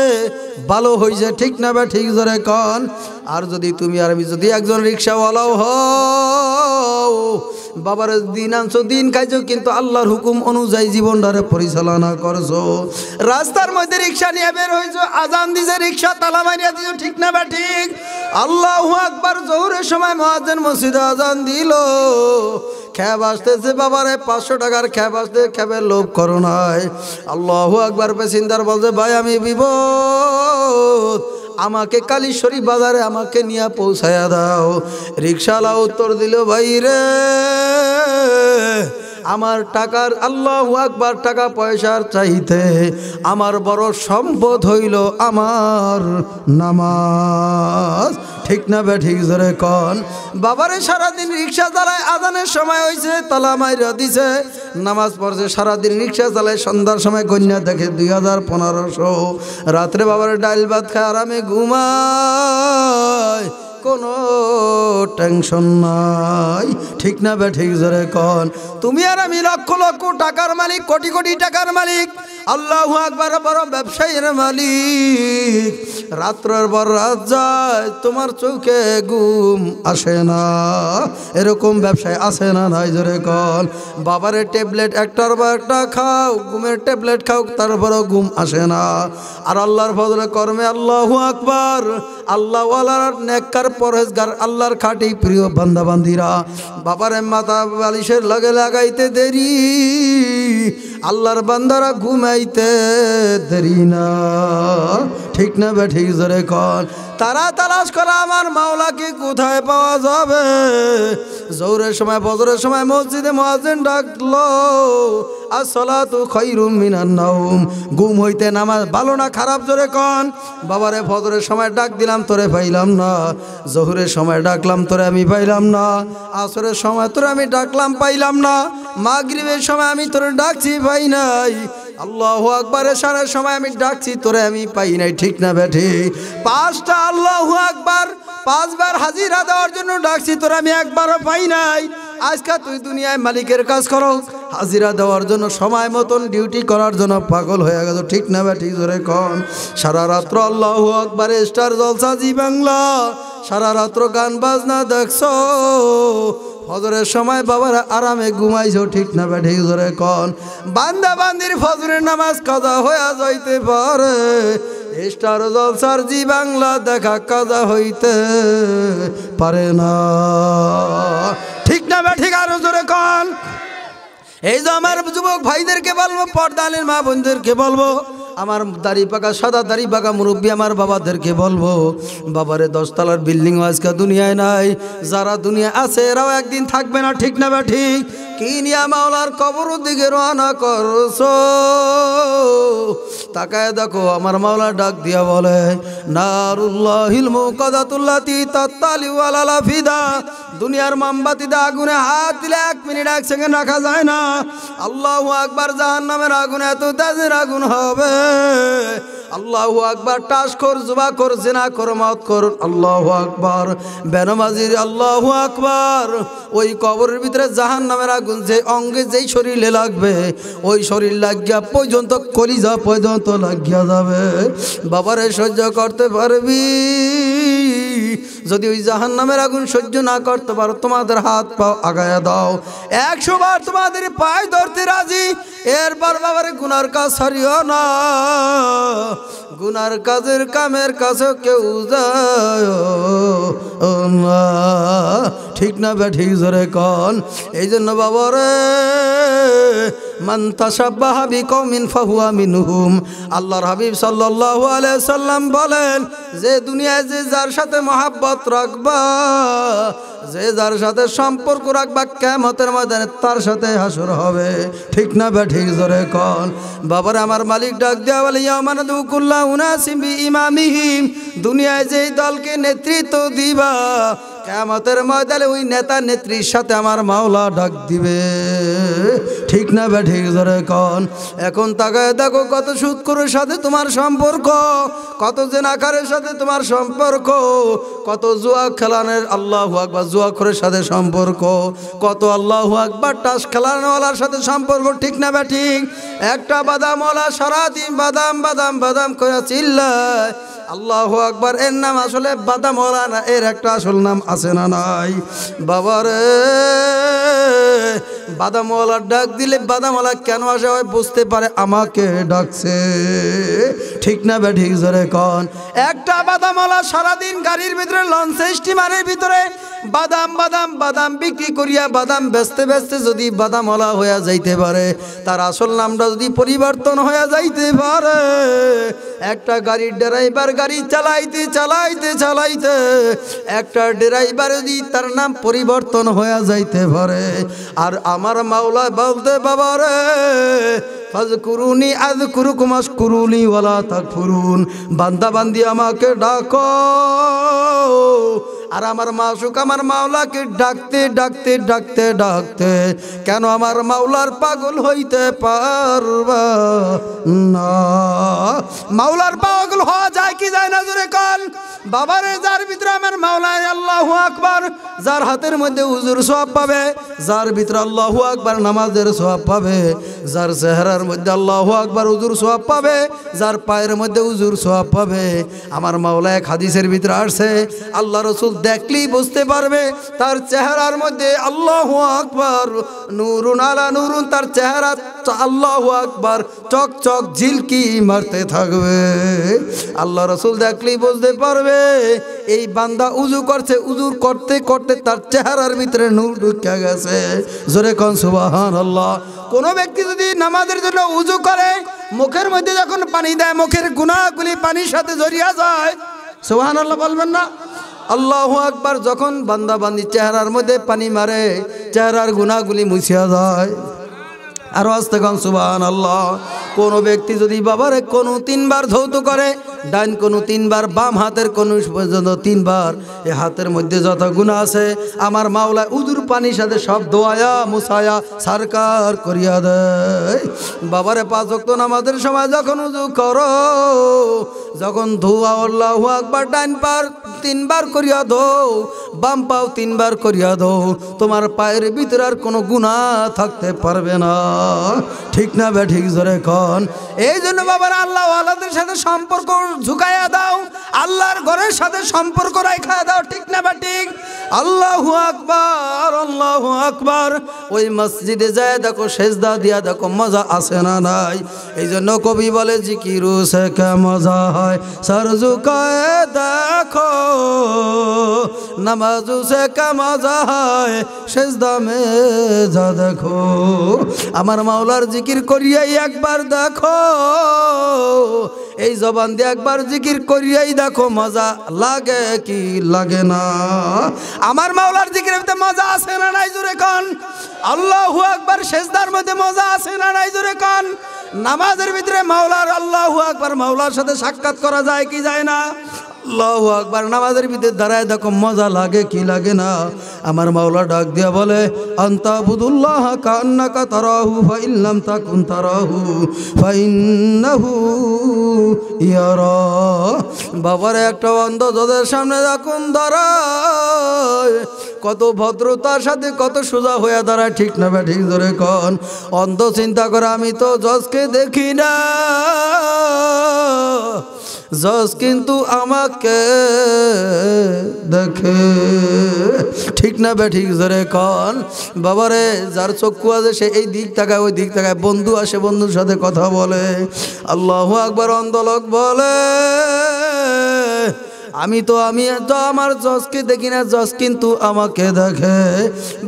ভালো হয়েছে ঠিক না ব্যাটিং ধরে কন। আর যদি তুমি আর আমি যদি একজন রিক্সাওয়ালাও হও, বাবার দিন আনছো, দিন খাইছো, কিন্তু আল্লাহর হুকুম অনুযায়ী জীবনটারে পরিচালনা করছ। রাস্তার মধ্যে রিক্সা নিয়ে বের হয়েছো আজান দিছে, রিক্সা তালা মারিয়া দিছো, ঠিক না বা ঠিক? আল্লাহ আকবার জহুরের সময় মহাজেন মসজিদে আজান দিল। খ্যাব আসতেছে, বাবারে, পাঁচশো টাকার খ্যাব আসতে খ্যাবের লোভ করো নাই। আল্লাহ আকবার পেসিন্দার বলছে, ভাই, আমি বিপদ। আমাকে কালীশ্বরী বাজারে আমাকে নিয়ে পৌঁছায়া দাও। রিক্সালা উত্তর দিল, ভাই রে, আমার টাকার আল্লাহ আকবার টাকা পয়সার চাইতে আমার বড় সম্পদ হইল আমার নামাজ। ঠিক না বে, ঠিক ধরে কন। বাবারে সারাদিন রিক্সা চালায় আদানের সময় হয়েছে তালা মাইরা দিছে। নামাজ পড়ছে, সারাদিন রিক্সা চালায়, সন্ধ্যার সময় কন্যা দেখে দুই হাজার পনেরোশো। রাত্রে বাবার ডাইল ভাত খায় আরামে ঘুমায় কোনো টেনশন নাই। ঠিক না বে, ঠিক জোরে কন। তুমি আর আমি লক্ষ লক্ষ টাকার মালিক, কোটি কোটি টাকার মালিক। আল্লাহ আকবার বড় ব্যবসায়ীর মালিক। রাত্রের পর রাত যায়, তোমার চোখে ঘুম আসে না। এরকম ব্যবসায় আসে না নাই, জোরে কন। বাবারে ট্যাবলেট একটার বা একটা খাও, ঘুমের ট্যাবলেট খাও, তারপরও ঘুম আসে না। আর আল্লাহর ফজলে কর্মে আল্লাহ আকবার। আল্লাহওয়ালার নেককার পরহেজগার আল্লাহর খাটি প্রিয় বান্দাবান্দিরা। বাবারে মাথা বালিশের লগে লাগাইতে দেরি। আল্লাহর বান্দারা ঘুমাইতে দেরি না। ঠিক না বে, ঠিক জোরে কন। তারা তালাশ করা, আমার মাওলাকে কোথায় পাওয়া যাবে? জৌরের সময় বজরের সময় মসজিদে মহাজেন ডাকলো আসলাতু খৈরুম মিনান নাউম গুম হইতে নামাজ ভালো না, খারাপ জোরে কন। বাবারে ফজরের সময় ডাক দিলাম, তোরে পাইলাম না। জহুরের সময় ডাকলাম, তোরে আমি পাইলাম না। আসরের সময় তোরে আমি ডাকলাম, পাইলাম না। মাগরিবের সময় আমি তোরে ডাকছি, পাই নাই। আল্লাহ আকবরের সারের সময় আমি ডাকছি, তোরে আমি পাই নাই। ঠিক না ব্যাঠি পাঁচটা আল্লাহ আকবার পাঁচবার হাজিরা দেওয়ার জন্য ডাকছি, তোর আমি একবারও পাই নাই। আজকে তুই দুনিয়ায় মালিকের কাজ করো হাজিরা দেওয়ার জন্য সময় মতন ডিউটি করার জন্য পাগল হয়ে গেল ঠিক না ঠিক ধরে কন। সারা রাত্র আল্লাহ আকবারে, স্টার জলসা জি বাংলা। সারা রাত্র গান বাজনা দেখছ। ফজরের সময় বাবারা আরামে ঘুমাইছো, ঠিক না ঠিক ধরে কন। বান্দা বান্দির ফজরের নামাজ কাজা হয়ে যাইতে পারে। স্টার জলসার জি বাংলা দেখা কাজা হইতে পারে না। ঠিক না বে, ঠিক আরও জোরে কন। এই যে আমার যুবক ভাইদেরকে বলব, পর্দালের মা বোনদেরকে বলব, আমার দাড়ি পাকা, সাদা দাড়ি পাকা মুরব্বী আমার বাবাদেরকে বলব, বাবারে দশতলার বিল্ডিং আজকে দুনিয়ায় নাই, যারা দুনিয়া আছে এরাও একদিন থাকবে না, ঠিক না বা, ঠিক? কি নিয়া মাওলার কবর দিকে রওনা করছ। তাকায় দেখো, আমার মাওলা ডাক দিয়া বলে, নারুল্লাহিল ফিদা। দুনিয়ার মামবাতিতে আগুনে হাত দিলে এক মিনিট, এক সেকেন্ড রাখা যায় না। আল্লাহ আকবার জাহান্নামের আগুনে এত তাজের আগুন হবে। আল্লাহ আকবার, টাস কর, জুবা কর, জেনা কর মত কর, আল্লাহ আকবার। বেনমাজির আল্লাহ আকবার। ওই কবরের ভিতরে জাহান নামের আগুন, যে অঙ্গে যেই শরীরে লাগবে, ওই শরীর লাগিয়া পর্যন্ত, কলিজা পর্যন্ত লাগিয়া যাবে। বাবারে সহ্য করতে পারবি? যদি ওই জাহান নামের আগুন সহ্য না করতে পারো, তোমাদের হাত পাও আগায়া দাও। একশো বার তোমাদের পায়ে ধরতে রাজি, এরপর বাবারে গুনার কাজ সারিও না। গুনার কাজের কামের কাছে কেউ যায় ঠিক না বে, ঠিক জোরে কন। এই জন্য বাবারে মান আল্লাহর হাবিব আলাইহি সাল্লাম বলেন, যে দুনিয়ায় যে যার সাথে মহাব্বত রাখবা, যে যার সাথে সম্পর্ক রাখবা কেমতের ময়দানে তার সাথে হাসর হবে। ঠিক না বে, ঠিক জোরে কন। বাবার আমার মালিক ডাক দেওয়া বলে ইয়ামানাদু কুল্লা উনাসিম ইমামিহিম দুনিয়ায় যেই দলকে নেতৃত্ব দিবা কেমতের ময়দানে ওই নেতা নেত্রীর সাথে আমার মাওলা ডাক দিবে। ঠিক না বে, ঠিক ধরে কন। এখন তাকায় দেখো কত সুৎকরের সাথে তোমার সম্পর্ক, কত জেনাকারের সাথে তোমার সম্পর্ক, কত জুয়া খেলানের আল্লাহ আকবার জুয়া খরের সাথে সম্পর্ক, কত আল্লাহ আকবার টাস খেলানোওয়ালার সাথে সম্পর্ক, ঠিক না বে, ঠিক? একটা বাদামওয়ালা সারাদিন বাদাম বাদাম বাদাম করে চিল্লায়। আল্লাহ আকবার। এর নাম আসলে বাদামওয়ালা না এর একটা আসল নাম আছে না নাই? বাবার বাদামওয়ালার ডাক দিলে বাদামওয়ালা কেন আসে হয় বুঝতে পারে, আমাকে ডাকছে। ঠিক না বে, ঠিক জোরে কন। একটা বাদামওয়ালা সারাদিন গাড়ির ভিতরে, লঞ্চ, স্টিমারের ভিতরে বাদাম বাদাম বাদাম বিক্রি করিয়া বাদাম বেচতে বেচতে যদি বাদামওয়ালা হইয়া যাইতে পারে, তার আসল নামটা যদি পরিবর্তন হইয়া যাইতে পারে, একটা গাড়ির ড্রাইভার গাড়ি চালাইতে চালাইতে চালাইতে একটা ড্রাইভার যদি তার নাম পরিবর্তন হয়ে যাইতে পারে। আর আমার মাওলা বলতে বাবা রে ফাজকুরুনি আযকুরুকুম আশকুরুনি ওয়ালা তাকফুরুন। বান্দা বান্দি আমাকে ডাকো। আর আমার মাসুক আমার মাওলাকে ডাকতে ডাকতে ডাকতে ডাকতে, কেন আমার মাওলার পাগল হইতে পারবা না? মাওলার পাগল হওয়া যায় কি যায় না জোরে কল বাবারে, যার ভিতরে আমার মাওলায় আল্লাহ আকবার। যার হাতের মধ্যে উজুর সব পাবে, যার ভিতরে আল্লাহ আকবার নামাজের সব পাবে, যার চেহারার মধ্যে আল্লাহ আকবার উজুর সব পাবে, যার পায়ের মধ্যে উজুর সব পাবে। আমার মাওলা এক হাদিসের ভিতরে আসছে, আল্লাহ রসুল দেখলেই বুঝতে পারবে, তার চেহারার মধ্যে আল্লাহ আকবার, নুরুন আলা নুরুন, তার চেহারা আল্লাহ আকবার চক চক ঝিলকি মারতে থাকবে। আল্লাহ রসুল দেখলেই বুঝতে পারবে, এই বান্দা উজু করছে উজুর করতে করতে তার চেহারার ভিতরে নূর ঢুকে গেছে। জোরে কন সুবাহান আল্লাহ কোনো ব্যক্তি যদি নামাজের জন্য উজু করে, মুখের মধ্যে যখন পানি দেয়, মুখের গুণাগুলি পানির সাথে জড়িয়া যায় সোহান আল্লাহ বলবেন না? আল্লাহ আকবার, যখন বান্দা বান্দি চেহারার মধ্যে পানি মারে, চেহারার গুণাগুলি মুছিয়া যায়। আরও আসতে কম সুবাহ আল্লাহ কোনো ব্যক্তি যদি বাবারে কোনো তিনবার ধৌত করে, ডাইন কোনো তিনবার, বাম হাতের কোনো পর্যন্ত তিনবার, এ হাতের মধ্যে যত গুণা আছে, আমার মাওলা উদুর পানির সাথে সব দোয়ায়া মুসায়া সারকার করিয়া দেয়। বাবারে পাঁচ ভক্ত নামাজের সময় যখন উজু করো, যখন ধোয়া, আল্লাহ আকবার, ডাইন পার তিনবার করিয়া দৌ বাম পাও তিনবার করিয়া দৌ তোমার পায়ের ভিতরে আর কোনো গুণা থাকতে পারবে না। ঠিক না বে, ঠিক জোরে কর। কন এই জন্য বাবার আল্লাহ আল্লাহদের সাথে সম্পর্ক ঝুঁকাইয়া দাও, আল্লাহর ঘরের সাথে সম্পর্ক রাখা দাও, ঠিক না বা ঠিক? আল্লাহ আকবার আল্লাহ আকবার। ওই মসজিদে যায়, দেখো সেজদা দিয়া দেখো মজা আসে না নাই? এই জন্য কবি বলে, জিকিরু কে মজা হয়? সর ঝুকায় দেখো, নামাজু সে মজা হয়? সেজদা মে যা দেখো। আমার মাওলার জিকির করিয়াই একবার দেখো, এই জবান দিয়ে একবার জিকির করিয়াই দেখো, মজা লাগে কি লাগে না? আমার মাওলার জিকির মজা আছে না নাই জোরে কন? আল্লাহ একবার শেষদার মধ্যে মজা আছে না নাই জোরে কন? নামাজের ভিতরে মাওলার আল্লাহ একবার মাওলার সাথে সাক্ষাৎ করা যায় কি যায় না? আল্লাহ আকবার, নামাজের ভিতরে দাঁড়ায় দেখো মজা লাগে, কি লাগে না? আমার মাওলা ডাক দিয়া বলে, আন্তা বুদুল্লাহ কান্নাকা তারাহু, ফাইল্লাম তাকুন তারাহু, ফাইন্নাহু ইয়ারা। বাবারে, একটা অন্ধ তোদের সামনে দেখুন, দাঁড়ায়। কত ভদ্রতার সাথে কত সোজা হয়ে দাঁড়ায়, ঠিক না বে, ঠিক ধরে কন। অন্ধ চিন্তা করে, আমি তো জজকে দেখি না। জজ কিন্তু আমাকে দেখে। ঠিক না বে, ঠিক ধরে কন। বাবারে, যার চক্ষু আছে সে এই দিক তাকায়, ওই দিক তাকায়। বন্ধু আসে বন্ধুর সাথে কথা বলে। আল্লাহ আকবার অন্দলক বলে। আমি তো আমি তো আমার জজকে দেখি না, জজ কিন্তু আমাকে দেখে।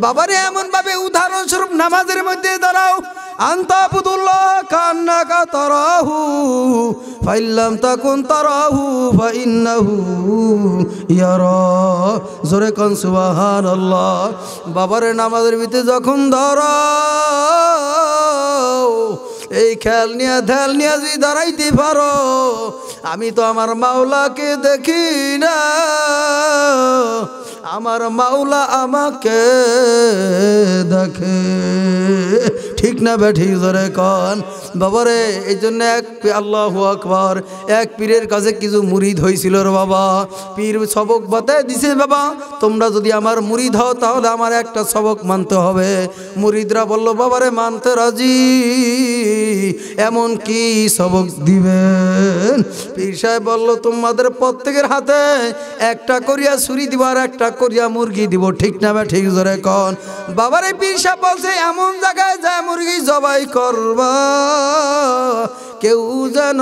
বাবারে এমন ভাবে উদাহরণস্বরূপ নামাজের মধ্যে দাঁড়াও। আন্তাবুদুল্লাহ বাবারে, নামাজের ভিতরে যখন দাঁড়াও এই খেল নিয়ে ধ্যাল নিয়ে যদি দাঁড়াইতে পারো, আমি তো আমার মাওলাকে দেখি না। আমার মাওলা আমাকে দেখে। না বে ঠিক ধরে কন। বাবারে, এই জন্য এক আল্লাহ আকবর, এক পীরের কাছে কিছু মুরিদ হয়েছিল রে বাবা। পীর সবক বাতায় দিছে, বাবা, তোমরা যদি আমার মুরিদ হও, তাহলে আমার একটা সবক মানতে হবে। মুরিদরা বলল, বাবারে, মানতে রাজি। এমন কি সবক দিবেন? পীর সাহেব বলল, তোমাদের প্রত্যেকের হাতে একটা করিয়া ছুরি দিব আর একটা করিয়া মুরগি দিব। ঠিক না ঠিক ধরে কন। বাবারে, পীর সাহেব বলছে, এমন জায়গায় যায় মুরগি জবাই করবা, কেউ যেন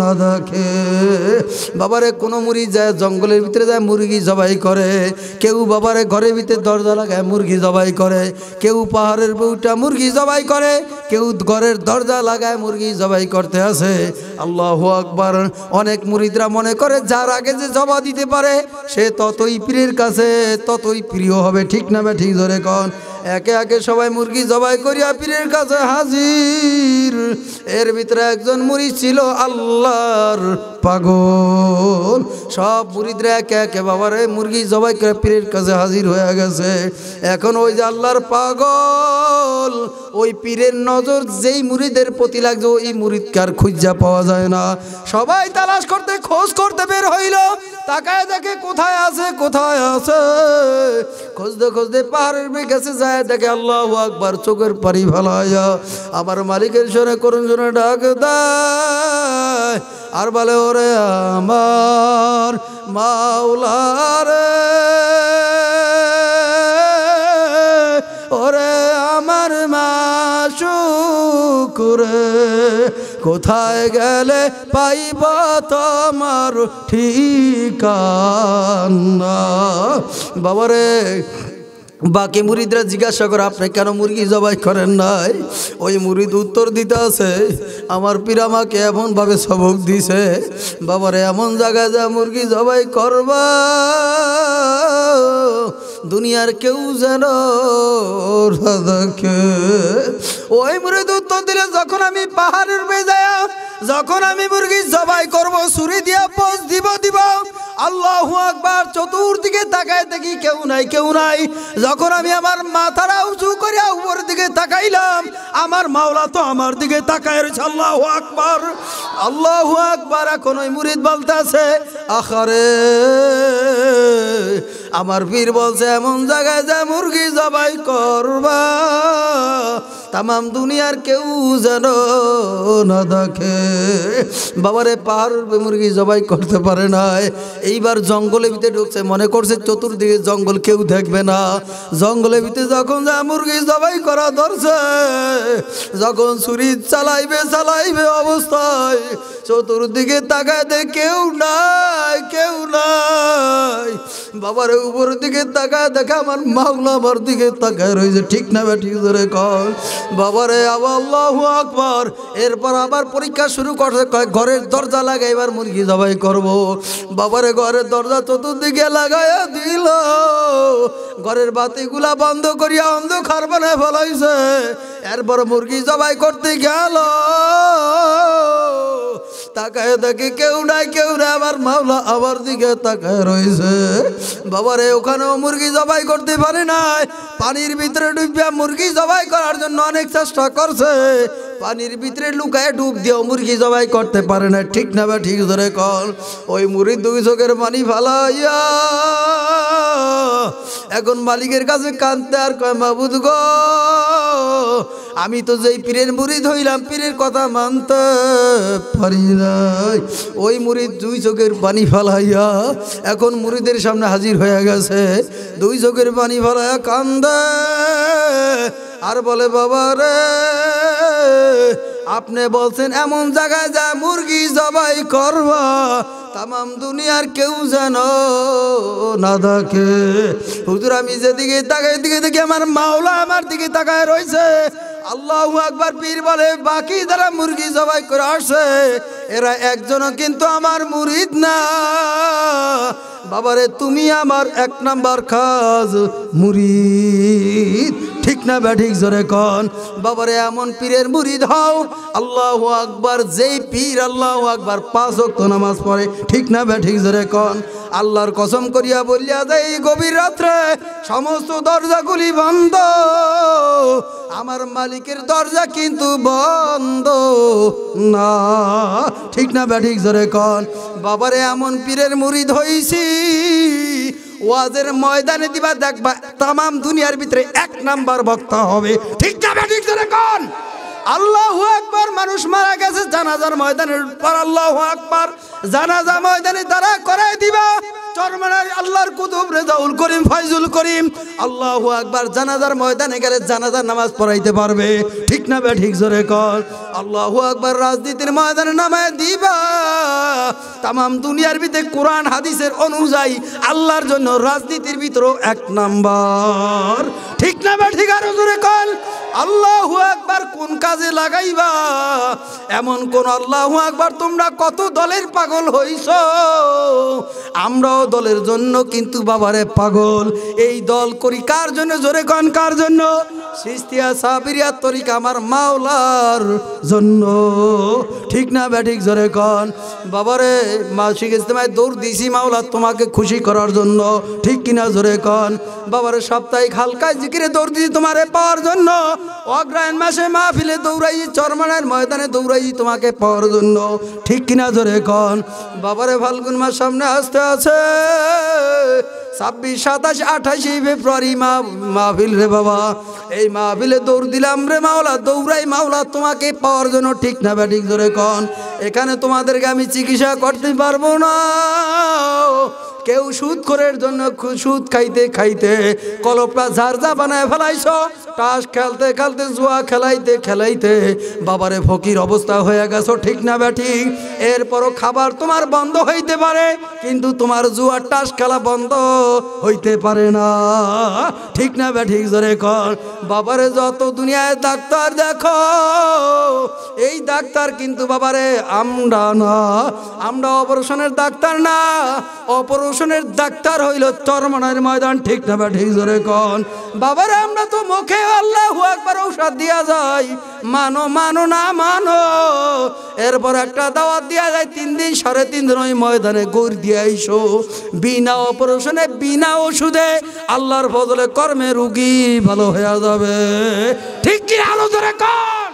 না দেখে। বাবারে, কোনো মুরগি যায় জঙ্গলের ভিতরে যায়, মুরগি জবাই করে। কেউ বাবারে ঘরের ভিতরে দরজা লাগায়, মুরগি জবাই করে। কেউ পাহাড়ের বউটা মুরগি জবাই করে। কেউ ঘরের দরজা লাগায়, মুরগি জবাই করতে আসে। আল্লাহ আকবার। অনেক মুরিদরা মনে করে, যার আগে যে জবা দিতে পারে, সে ততই পীরের কাছে, ততই প্রিয় হবে। ঠিক না ঠিক ধরে কন। একে একে সবাই মুরগি জবাই করিয়া পীরের কাছে হাজির। এর ভিতরে একজন মুড়ি ছিল আল্লাহর পাগল। সব মুরিদরা একে একে বাবারে মুরগি জবাই করে পীরের কাছে হাজির হয়ে গেছে। এখন ওই যে আল্লাহর পাগল, ওই পীরের নজর যেই মুরিদের প্রতি লাগছে, ওই মুরিদকে আর খুঁজা পাওয়া যায় না। সবাই তালাশ করতে, খোঁজ করতে বের হইল। তাকায় দেখে কোথায় আছে কোথায় আছে? খুঁজতে খুঁজতে পাহাড়ের গেছে যায়, দেখে আল্লাহ আকবার, চোখের পারি ভালাইয়া আমার মালিকের সরে করুন জনে ডাক আর বলে, ওরে আমার মাওলার, ওরে আমার মাসুকুরে কোথায় গেলে পাইব তোমার ঠিকানা? বাবারে, বাকি মুরিদরা জিজ্ঞাসা করে, আপনি কেন মুরগি জবাই করেন নাই? ওই মুরিদ উত্তর দিতে আছে, আমার পীর আমাকে এমনভাবে সবক দিছে, বাবারে, এমন জায়গায় যা মুরগি জবাই করবা। দুনিয়ার কেউ যেন ওই উত্তর দিলে যখন আমি পাহাড়ের বেজায়া যখন আমি মুরগি জবাই করব সুরি দিয়া পোষ দিব দিব, আল্লাহু আকবার চতুর্দিকে তাকায় দেখি কেউ নাই কেউ নাই। যখন আমি আমার মাথাটা উঁচু করে উপরের দিকে তাকাইলাম, আমার মাওলা তো আমার দিকে তাকায় রয়েছে, আল্লাহু আকবার। আল্লাহু আকবার, এখন ওই মুরিদ বলতে আছে আখারে আমার পীর বলছে, এমন জায়গায় যে মুরগি জবাই করবা, তামাম দুনিয়ার কেউ যেন না দেখে। বাবারে, পাহাড় মুরগি জবাই করতে পারে নাই। এইবার জঙ্গলের ভিতরে ঢুকছে, মনে করছে চতুর্দিকে জঙ্গল, কেউ দেখবে না। জঙ্গলের ভিতরে যখন যা মুরগি জবাই করা ধরছে, যখন ছুরি চালাইবে চালাইবে অবস্থায়, চতুর্দিকে তাকায় দে কেউ নাই কেউ নাই। বাবার উপর দিকে তাকায়, দেখে আমার মাওলা আমার দিকে তাকায় রয়েছে। ঠিক না ঠিক ধরে কর বাবারে আল্লাহ আকবর। এরপর আবার পরীক্ষা শুরু করছে ঘরের দরজা লাগাই, এবার মুরগি জবাই করব। বাবারে, ঘরের দরজা চতুর্দিকে লাগাইয়া দিল। ঘরের বাতিগুলা বন্ধ করিয়া অন্ধকার বানায় ফেলাইছে। এরপর মুরগি জবাই করতে গেল। তাকায় দেখে কেউ নাই কেউ নাই, আবার মাওলা আবার দিকে তাকায় রয়েছে। বাবারে ওখানেও মুরগি জবাই করতে পারে নাই। পানির ভিতরে ডুবিয়া মুরগি জবাই করার জন্য অনেক চেষ্টা করছে। পানির ভিতরে লুকায় ডুব দিয়েও মুরগি জবাই করতে পারে না। ঠিক না বা ঠিক ধরে কল? ওই মুরগি দুই চোখের পানি ফালাইয়া এখন মালিকের কাছে কানতে আর কয়, মাবুদ গো, আমি তো যেই পীরের মুড়ি ধইলাম, পীরের কথা মানতে পারি নাই। ওই মুড়ির দুই চোখের পানি ফালাইয়া এখন মুড়িদের সামনে হাজির হয়ে গেছে। দুই চোখের পানি ফালাইয়া কান্দে। আর বলে, বাবা রে, আপনি বলছেন এমন জায়গায় যা মুরগি জবাই করবা, তামাম দুনিয়ার কেউ যেন না দেখে। হুজুর, আমি যেদিকে তাকাই দিকে দেখি আমার মাওলা আমার দিকে তাকায় রয়েছে। আল্লাহ একবার পীর বলে, বাকি যারা মুরগি জবাই করে আসে, এরা একজনও কিন্তু আমার মুরিদ না। বাবারে, তুমি আমার এক নাম্বার খাজ মুরিদ। না ব্যাঠিক জোরে কন? বাবারে, এমন পীরের মুড়ি হও। আল্লাহ আকবার, যেই পীর আল্লাহ আকবার পাঁচ ওয়াক্ত নামাজ পড়ে, ঠিক না ব্যাঠিক জোরে কন? আল্লাহর কসম করিয়া বলিয়া দেয় এই গভীর রাত্রে সমস্ত দরজাগুলি বন্ধ। আমার মালিকের দরজা কিন্তু বন্ধ। না, ঠিক না ব্যাঠিক জোরে কন? বাবারে, এমন পীরের মুরিদ হইছি ওয়াজের ময়দানে দিবা দেখবা তামাম দুনিয়ার ভিতরে এক নাম্বার বক্তা হবে। ঠিক যাবে ঠিক ধরে কন? আল্লাহ আকবার, মানুষ মারা গেছে, জানাজার ময়দানের পর আল্লাহ আকবার, জানাজা ময়দানে তারা করাই দিবা। আল্লাহর কুতুব রেজাউল করিম করিম। জানাজার ময়দানে গেলে জানাজার নামাজ পড়াইতে পারবে। ঠিক ঠিক ময়দানে দিবা। দুনিয়ার ভিতরে কোরআন, হাদিসের অনুযায়ী আল্লাহর জন্য রাজনীতির ভিতরেও এক নাম্বার। ঠিক না বে, ঠিক আরও জোরে কল আল্লাহু আকবার কোন কাজে লাগাইবা? এমন কোন আল্লাহু আকবার তোমরা কত দলের পাগল হইছ? আমরাও দলের জন্য কিন্তু বাবারে পাগল। এই দল করি কার জন্য? জোরে কন, কার জন্য? সিস্তিয়া সাবিরিয়া তরিকা আমার মাওলার জন্য। ঠিক না ব্যাঠিক জোরে কন। বাবারে মাসিক ইস্তেমায় দৌড় দিছি মাওলা তোমাকে খুশি করার জন্য। ঠিক কিনা জোরে কন। বাবারে, সাপ্তাহিক হালকায় জিকিরে দৌড় দিছি তোমারে পাওয়ার জন্য। অগ্রায়ণ মাসে মাহফিলে দৌড়াই চরমানের ময়দানে দৌড়াই তোমাকে পাওয়ার জন্য। ঠিক কিনা ধরে কন। বাবারে ফাল্গুন মাস সামনে আসতে আছে। ছাব্বিশ, সাতাশ, আঠাশে ফেব্রুয়ারি মা মাহফিল রে বাবা। এই মাহফিলে দৌড় দিলাম রে মাওলা, দৌড়াই মাওলা, তোমাকে পাওয়ার জন্য ঠিক না ব্যাঠিক ধরে কন। এখানে তোমাদেরকে আমি চিকিৎসা করতে পারব না। কেউ সুদ করের জন্য সুদ খাইতে খাইতে কলপটা ঝারঝা বানায় ফেলাইছ। তাস খেলতে খেলতে, জুয়া খেলাইতে খেলাইতে বাবারে ফকির অবস্থা হয়ে গেছো, ঠিক না ব্যাঠিক এরপরও খাবার তোমার বন্ধ হইতে পারে, কিন্তু তোমার জুয়ার টাস খেলা বন্ধ। হইতে পারে না। ঠিক না ব্যাঠিক জোরে কর। বাবারে, যত দুনিয়ায় ডাক্তার দেখো, এই ডাক্তার কিন্তু বাবারে আমরা না। আমরা অপারেশনের ডাক্তার না। অপারেশনের ডাক্তার হইল চরমনের ময়দান। ঠিক না বা, ঠিক জোরে কন বাবারে, আমরা তো মুখে আল্লাহ একবার ঔষধ দিয়া যায় মানো মানো না, মানো। এরপর একটা দাওয়াত দেওয়া যায় তিন দিন, সাড়ে তিন দিন ওই ময়দানে গড় দিয়ে আইসো। বিনা অপারেশনে বিনা ওষুধে আল্লাহর বদলে কর্মে রুগী ভালো হয়ে যাবে। ঠিক কি আলো ধরে কর